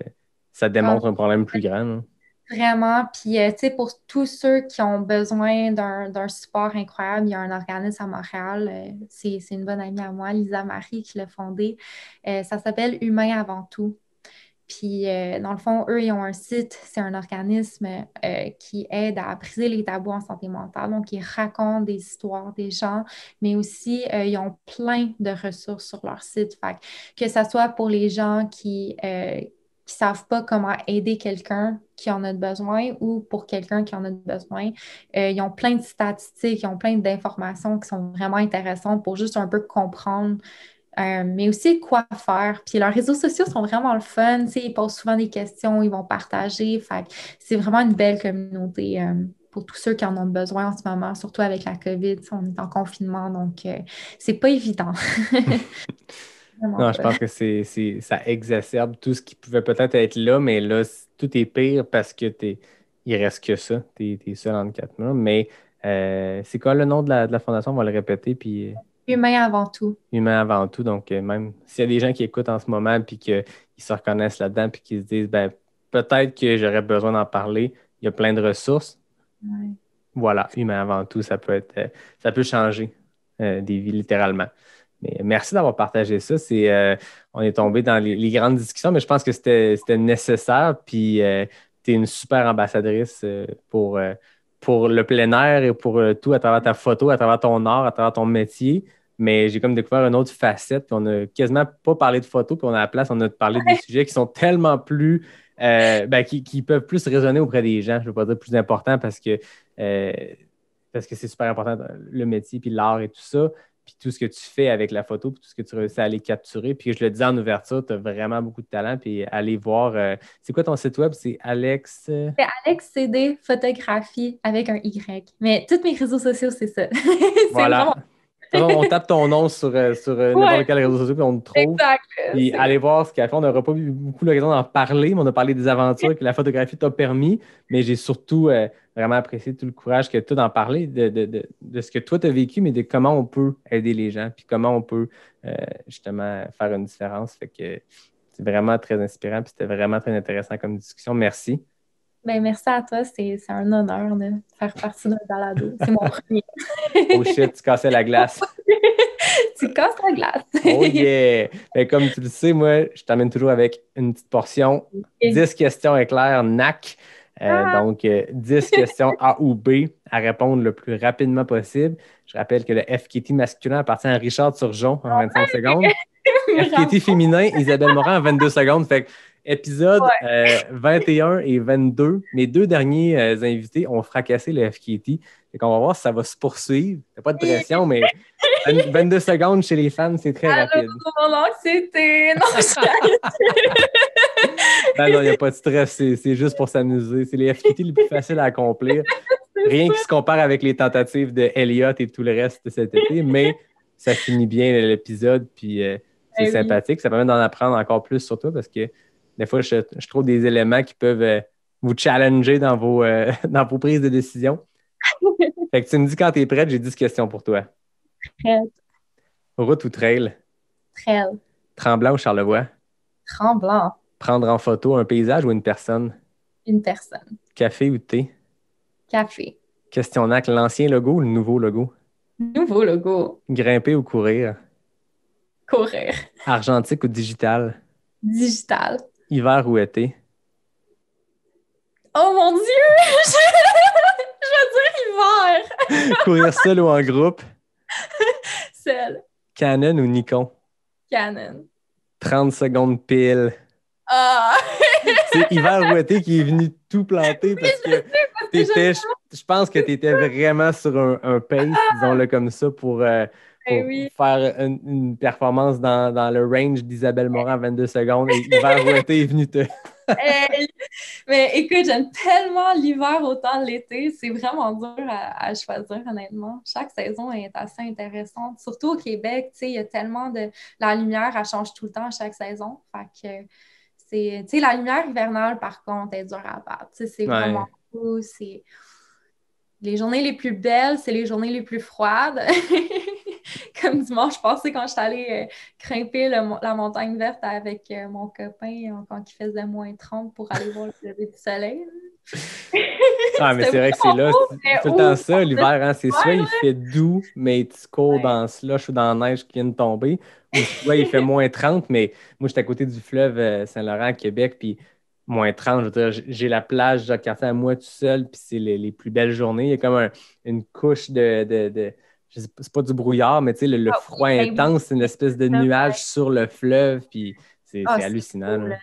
ça démontre un problème plus grand. Vraiment. Puis, euh, tu sais, pour tous ceux qui ont besoin d'un support incroyable, il y a un organisme à Montréal. Euh, c'est une bonne amie à moi, Lisa Marie, qui l'a fondé. ça s'appelle Humain avant tout. Puis, euh, dans le fond, eux, ils ont un site, c'est un organisme euh, qui aide à briser les tabous en santé mentale. Donc, ils racontent des histoires des gens, mais aussi, euh, ils ont plein de ressources sur leur site. Fait que, ce soit pour les gens qui ne savent pas comment aider quelqu'un qui en a besoin ou pour quelqu'un qui en a besoin, ils ont plein de statistiques, ils ont plein d'informations qui sont vraiment intéressantes pour juste un peu comprendre euh, mais aussi quoi faire. Puis leurs réseaux sociaux sont vraiment le fun. Ils posent souvent des questions, ils vont partager. c'est vraiment une belle communauté euh, pour tous ceux qui en ont besoin en ce moment, surtout avec la COVID. On est en confinement, donc euh, c'est pas évident. non, je pense que c'est, ça exacerbe tout ce qui pouvait peut-être être là, mais là, tout est pire parce que t'es, il reste que ça. Tu es, seul en quatre mois. Mais c'est quoi le nom de la, de la fondation? On va le répéter. Puis... Humain avant tout. Humain avant tout. Donc, euh, même s'il y a des gens qui écoutent en ce moment puis qu'ils se reconnaissent là-dedans puis qu'ils se disent, ben, peut-être que j'aurais besoin d'en parler, il y a plein de ressources. Voilà, humain avant tout, ça peut être, euh, ça peut changer euh, des vies littéralement. Mais merci d'avoir partagé ça. C'est, on est tombé dans les, grandes discussions, mais je pense que c'était, nécessaire. Puis, tu es une super ambassadrice pour pour le plein air et pour tout à travers ta photo, à travers ton art, à travers ton métier mais j'ai comme découvert une autre facette. Puis on n'a quasiment pas parlé de photos, puis on a la place, on a parlé des sujets qui sont tellement plus. Euh, ben, qui, peuvent plus résonner auprès des gens. Je ne veux pas dire plus important parce que euh, parce que c'est super important le métier, puis l'art et tout ça. Puis tout ce que tu fais avec la photo, puis tout ce que tu réussis à aller capturer. Puis je le disais en ouverture, tu as vraiment beaucoup de talent. Puis aller voir. Euh, c'est quoi ton site web? C'est Alex. C'est Alex CD Photographie avec un Y. Mais tous mes réseaux sociaux, c'est ça. voilà on tape ton nom sur, euh, sur euh, n'importe quel réseau social, puis on te trouve. Exact. Puis allez voir ce qu'il a fait. On n'aura pas eu beaucoup l'occasion d'en parler, mais on a parlé des aventures que la photographie t'a permis. Mais j'ai surtout euh, vraiment apprécié tout le courage que tu as d'en parler, de, de, de, de, ce que toi tu as vécu, mais de comment on peut aider les gens, puis comment on peut justement faire une différence. Fait que c'est vraiment très inspirant, puis c'était vraiment très intéressant comme discussion. Merci. Ben, merci à toi. C'est un honneur de faire partie d'un balado. C'est mon premier. oh shit, tu cassais la glace. tu casses la glace. oh yeah! Ben, comme tu le sais, moi, je t'amène toujours avec une petite portion. 10 questions éclairs NAC. Euh, ah! Donc, 10 euh, questions A ou B à répondre le plus rapidement possible. Je rappelle que le FKT masculin appartient à Richard Turgeon en 25 secondes. FKT féminin, Isabelle Morin en 22 secondes. Fait que Épisode 21 euh, et 22, mes deux derniers euh, invités ont fracassé le FKT. On va voir si ça va se poursuivre. Il n'y a pas de pression, mais 22 secondes chez les fans, c'est très rapide. Non, c'était. Non, non, il n'y a pas de stress. C'est juste pour s'amuser. C'est les FKT les plus faciles à accomplir. Rien qui se compare avec les tentatives de Elliott et tout le reste de cet été, mais ça finit bien l'épisode, puis euh, c'est eh sympathique. Ça permet d'en apprendre encore plus sur toi parce que des fois, je, trouve des éléments qui peuvent euh, vous challenger dans vos, euh, dans vos prises de décision. fait que tu me dis quand tu es prête, j'ai 10 questions pour toi. Prête. Route ou trail? Trail. Tremblant ou Charlevoix? Tremblant. Prendre en photo un paysage ou une personne? Une personne. Café ou thé? Café. Questionnaire, l'ancien logo ou le nouveau logo? Nouveau logo. Grimper ou courir? Courir. Argentique ou digital? Digital. Hiver ou été? Oh mon Dieu! Je vais dire hiver! Courir seul ou en groupe? Seul. Canon ou Nikon? Canon. 30 secondes pile. Ah! C'est hiver ou été qui est venu tout planter parce que t'étais, je, pense que tu étais vraiment sur un, un pace, disons-le comme ça, pour, euh, eh faire une, performance dans, le range d'Isabelle Morin à 22 secondes et l'hiver été est venu te. Mais écoute, j'aime tellement l'hiver autant l'été. C'est vraiment dur à, choisir, honnêtement. Chaque saison est assez intéressante. Surtout au Québec, il y a tellement de. La lumière, elle change tout le temps chaque saison. Fait que c'est. la lumière hivernale, par contre, est dure à battre. C'est vraiment cool. C'est. Les journées les plus belles, c'est les journées les plus froides. comme dimanche passé quand je suis allée euh, grimper la montagne verte avec euh, mon copain quand il faisait moins 30 pour aller voir le lever du soleil. Ah, mais c'est vrai que c'est là. C'est tout le temps ça, l'hiver. Hein? C'est soit il fait doux, mais tu cours dans le slush ou dans la neige qui vient de tomber, ou soit il fait moins 30, mais moi, j'étais à côté du fleuve euh, Saint-Laurent, Québec, puis moins 30, je veux dire, j'ai la plage de quartier à moi tout seul, puis c'est les, plus belles journées. Il y a comme une couche de, de, de c'est pas du brouillard, mais tu sais, le, ah froid intense, c'est une espèce de nuage sur le fleuve, puis c'est ah, hallucinant. C'est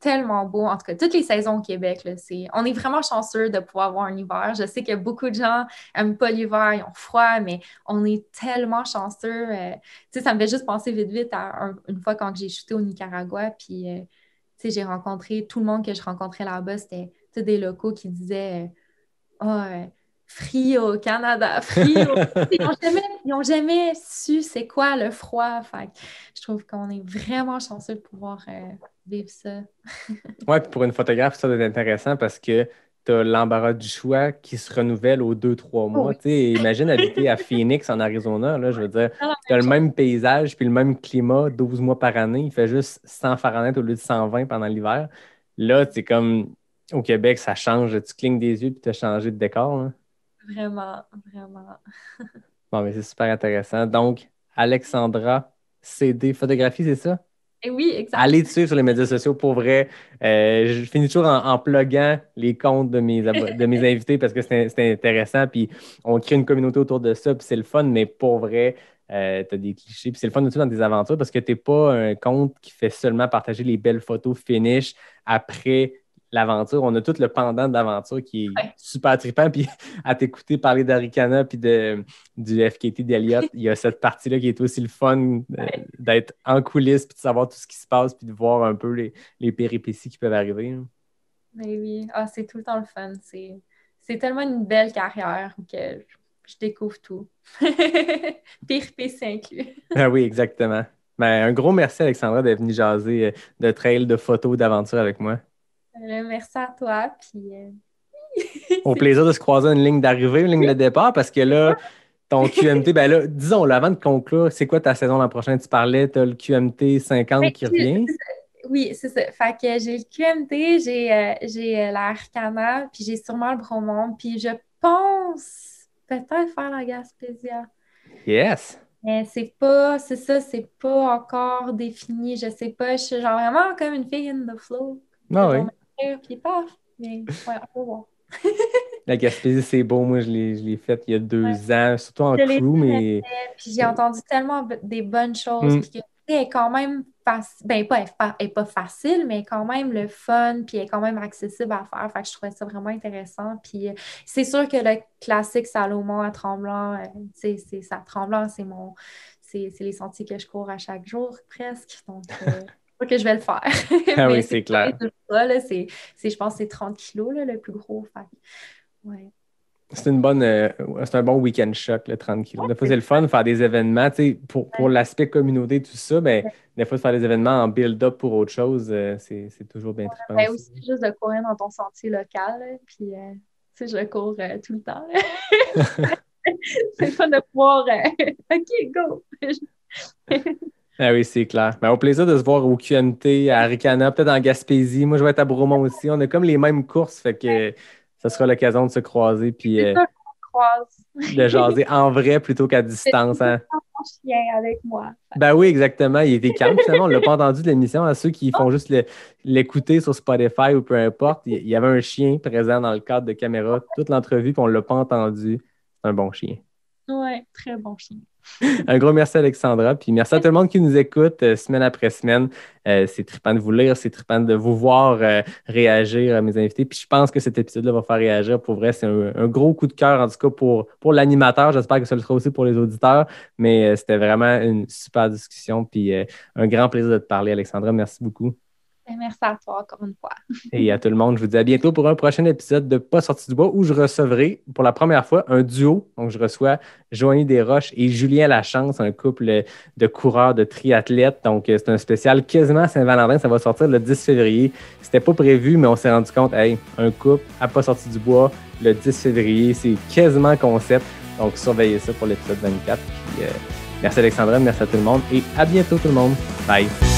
tellement beau. En tout cas, toutes les saisons au Québec, on est vraiment chanceux de pouvoir avoir un hiver. Je sais que beaucoup de gens n'aiment pas l'hiver, ils ont froid, mais on est tellement chanceux. Euh, ça me fait juste penser vite, vite à une fois quand j'ai chuté au Nicaragua, puis euh, j'ai rencontré tout le monde que je rencontrais là-bas, c'était des locaux qui disaient Ah, oh, free au Canada, free ils n'ont jamais, su c'est quoi le froid. Je trouve qu'on est vraiment chanceux de pouvoir vivre ça. oui, puis pour une photographe, ça doit être intéressant parce que tu as l'embarras du choix qui se renouvelle aux deux, trois mois. Imagine habiter à Phoenix, en Arizona. Là, je veux dire, tu as le même paysage puis le même climat 12 mois par année. Il fait juste 100 Fahrenheit au lieu de 120 pendant l'hiver. Là, c'est comme au Québec, ça change. Tu clignes des yeux puis tu as changé de décor. Vraiment, vraiment. bon, mais c'est super intéressant. Donc, Alexandra, CD photographie, c'est ça? Eh oui, exactement. Allez dessus sur les médias sociaux pour vrai. Euh, je finis toujours en, en pluguant les comptes de mes, de mes invités parce que c'est intéressant. Puis on crée une communauté autour de ça, puis c'est le fun, mais pour vrai, euh, tu as des clichés. Puis c'est le fun aussi dans des aventures parce que tu n'es pas un compte qui fait seulement partager les belles photos finish après l'aventure. On a tout le pendant de l'aventure qui est super trippant. Puis à t'écouter parler d'Aricana puis de, du FKT d'Eliott, il y a cette partie-là qui est aussi le fun d'être en coulisses puis de savoir tout ce qui se passe puis de voir un peu les, péripéties qui peuvent arriver. Mais oui, ah, c'est tout le temps le fun. C'est tellement une belle carrière que je découvre tout. Péripéties inclus. ah oui, exactement. Ben, un gros merci, Alexandra, d'être venue jaser euh, de trail, de photos, d'aventure avec moi. Euh, merci à toi. Puis, euh, Au plaisir de se croiser une ligne d'arrivée, une ligne de départ, parce que là, ton QMT, ben là, disons, avant de conclure, c'est quoi ta saison l'an prochain? Tu parlais, tu as le QMT 50 ben, qui revient. Oui, c'est ça. Fait que j'ai le QMT, j'ai euh, j'ai l'Arcana, puis j'ai sûrement le Bromont, puis je pense peut-être faire la Gaspésia. Yes! Mais c'est pas, c'est ça, c'est pas encore défini, je sais pas. Je suis genre vraiment comme une fille in the flow. Ah oui puis paf. Mais ouais, on va voir. La Gaspésie, c'est beau. Moi, je l'ai faite il y a deux ans, surtout en crew, mais... Puis j'ai entendu tellement des bonnes choses. Mm. Puis elle est quand même facile. Ben, pas, elle est pas facile, mais quand même le fun, puis elle est quand même accessible à faire. Fait que je trouvais ça vraiment intéressant. Puis euh, c'est sûr que le classique Salomon à Tremblant, euh, c'est ça, Tremblant, c'est mon... C'est les sentiers que je cours à chaque jour, presque. Donc... Euh, que je vais le faire. Ah oui, c'est clair. C'est, je pense que c'est 30 kilos le plus gros. Ouais. C'est une bonne euh, c'est un bon week-end choc, le 30 kilos. Des fois, c'est le fun de faire des événements. Pour, pour l'aspect communauté, tout ça, mais ben, des fois, de faire des événements en build-up pour autre chose, euh, c'est, toujours bien très ben aussi. juste de courir dans ton sentier local, puis euh, je cours tout le temps. c'est le fun de pouvoir OK, go! Ah oui, c'est clair. Ben, au plaisir de se voir au QMT, à Ricana, peut-être en Gaspésie. Moi, je vais être à Bromont aussi. On a comme les mêmes courses, fait que ça sera l'occasion de se croiser. Puis, euh, de jaser en vrai plutôt qu'à distance. Hein. chien avec moi. Ben oui, exactement. Il était calme. Finalement, on ne l'a pas entendu de l'émission. À ceux qui font juste l'écouter sur Spotify ou peu importe, il y avait un chien présent dans le cadre de caméra toute l'entrevue, puis on ne l'a pas entendu. C'est un bon chien. Oui, très bon chien. Un gros merci, Alexandra. Puis merci à tout le monde qui nous écoute euh, semaine après semaine. Euh, c'est trippant de vous lire, c'est trippant de vous voir euh, réagir à mes invités. Puis je pense que cet épisode-là va faire réagir. Pour vrai, c'est un, gros coup de cœur, en tout cas, pour, pour l'animateur. J'espère que ça le sera aussi pour les auditeurs. Mais c'était vraiment une super discussion. Puis un grand plaisir de te parler, Alexandra. Merci beaucoup. Merci à toi encore une fois. Et à tout le monde, je vous dis à bientôt pour un prochain épisode de Pas sorti du bois où je recevrai pour la première fois un duo. Donc, je reçois Joanie Desroches et Julien Lachance, un couple de coureurs, de triathlètes. Donc, c'est un spécial quasiment Saint-Valentin. Ça va sortir le 10 février. C'était pas prévu, mais on s'est rendu compte, hey, un couple à Pas sorti du bois le 10 février, c'est quasiment concept. Donc, surveillez ça pour l'épisode 24. Puis, euh, merci Alexandra, merci à tout le monde et à bientôt tout le monde. Bye.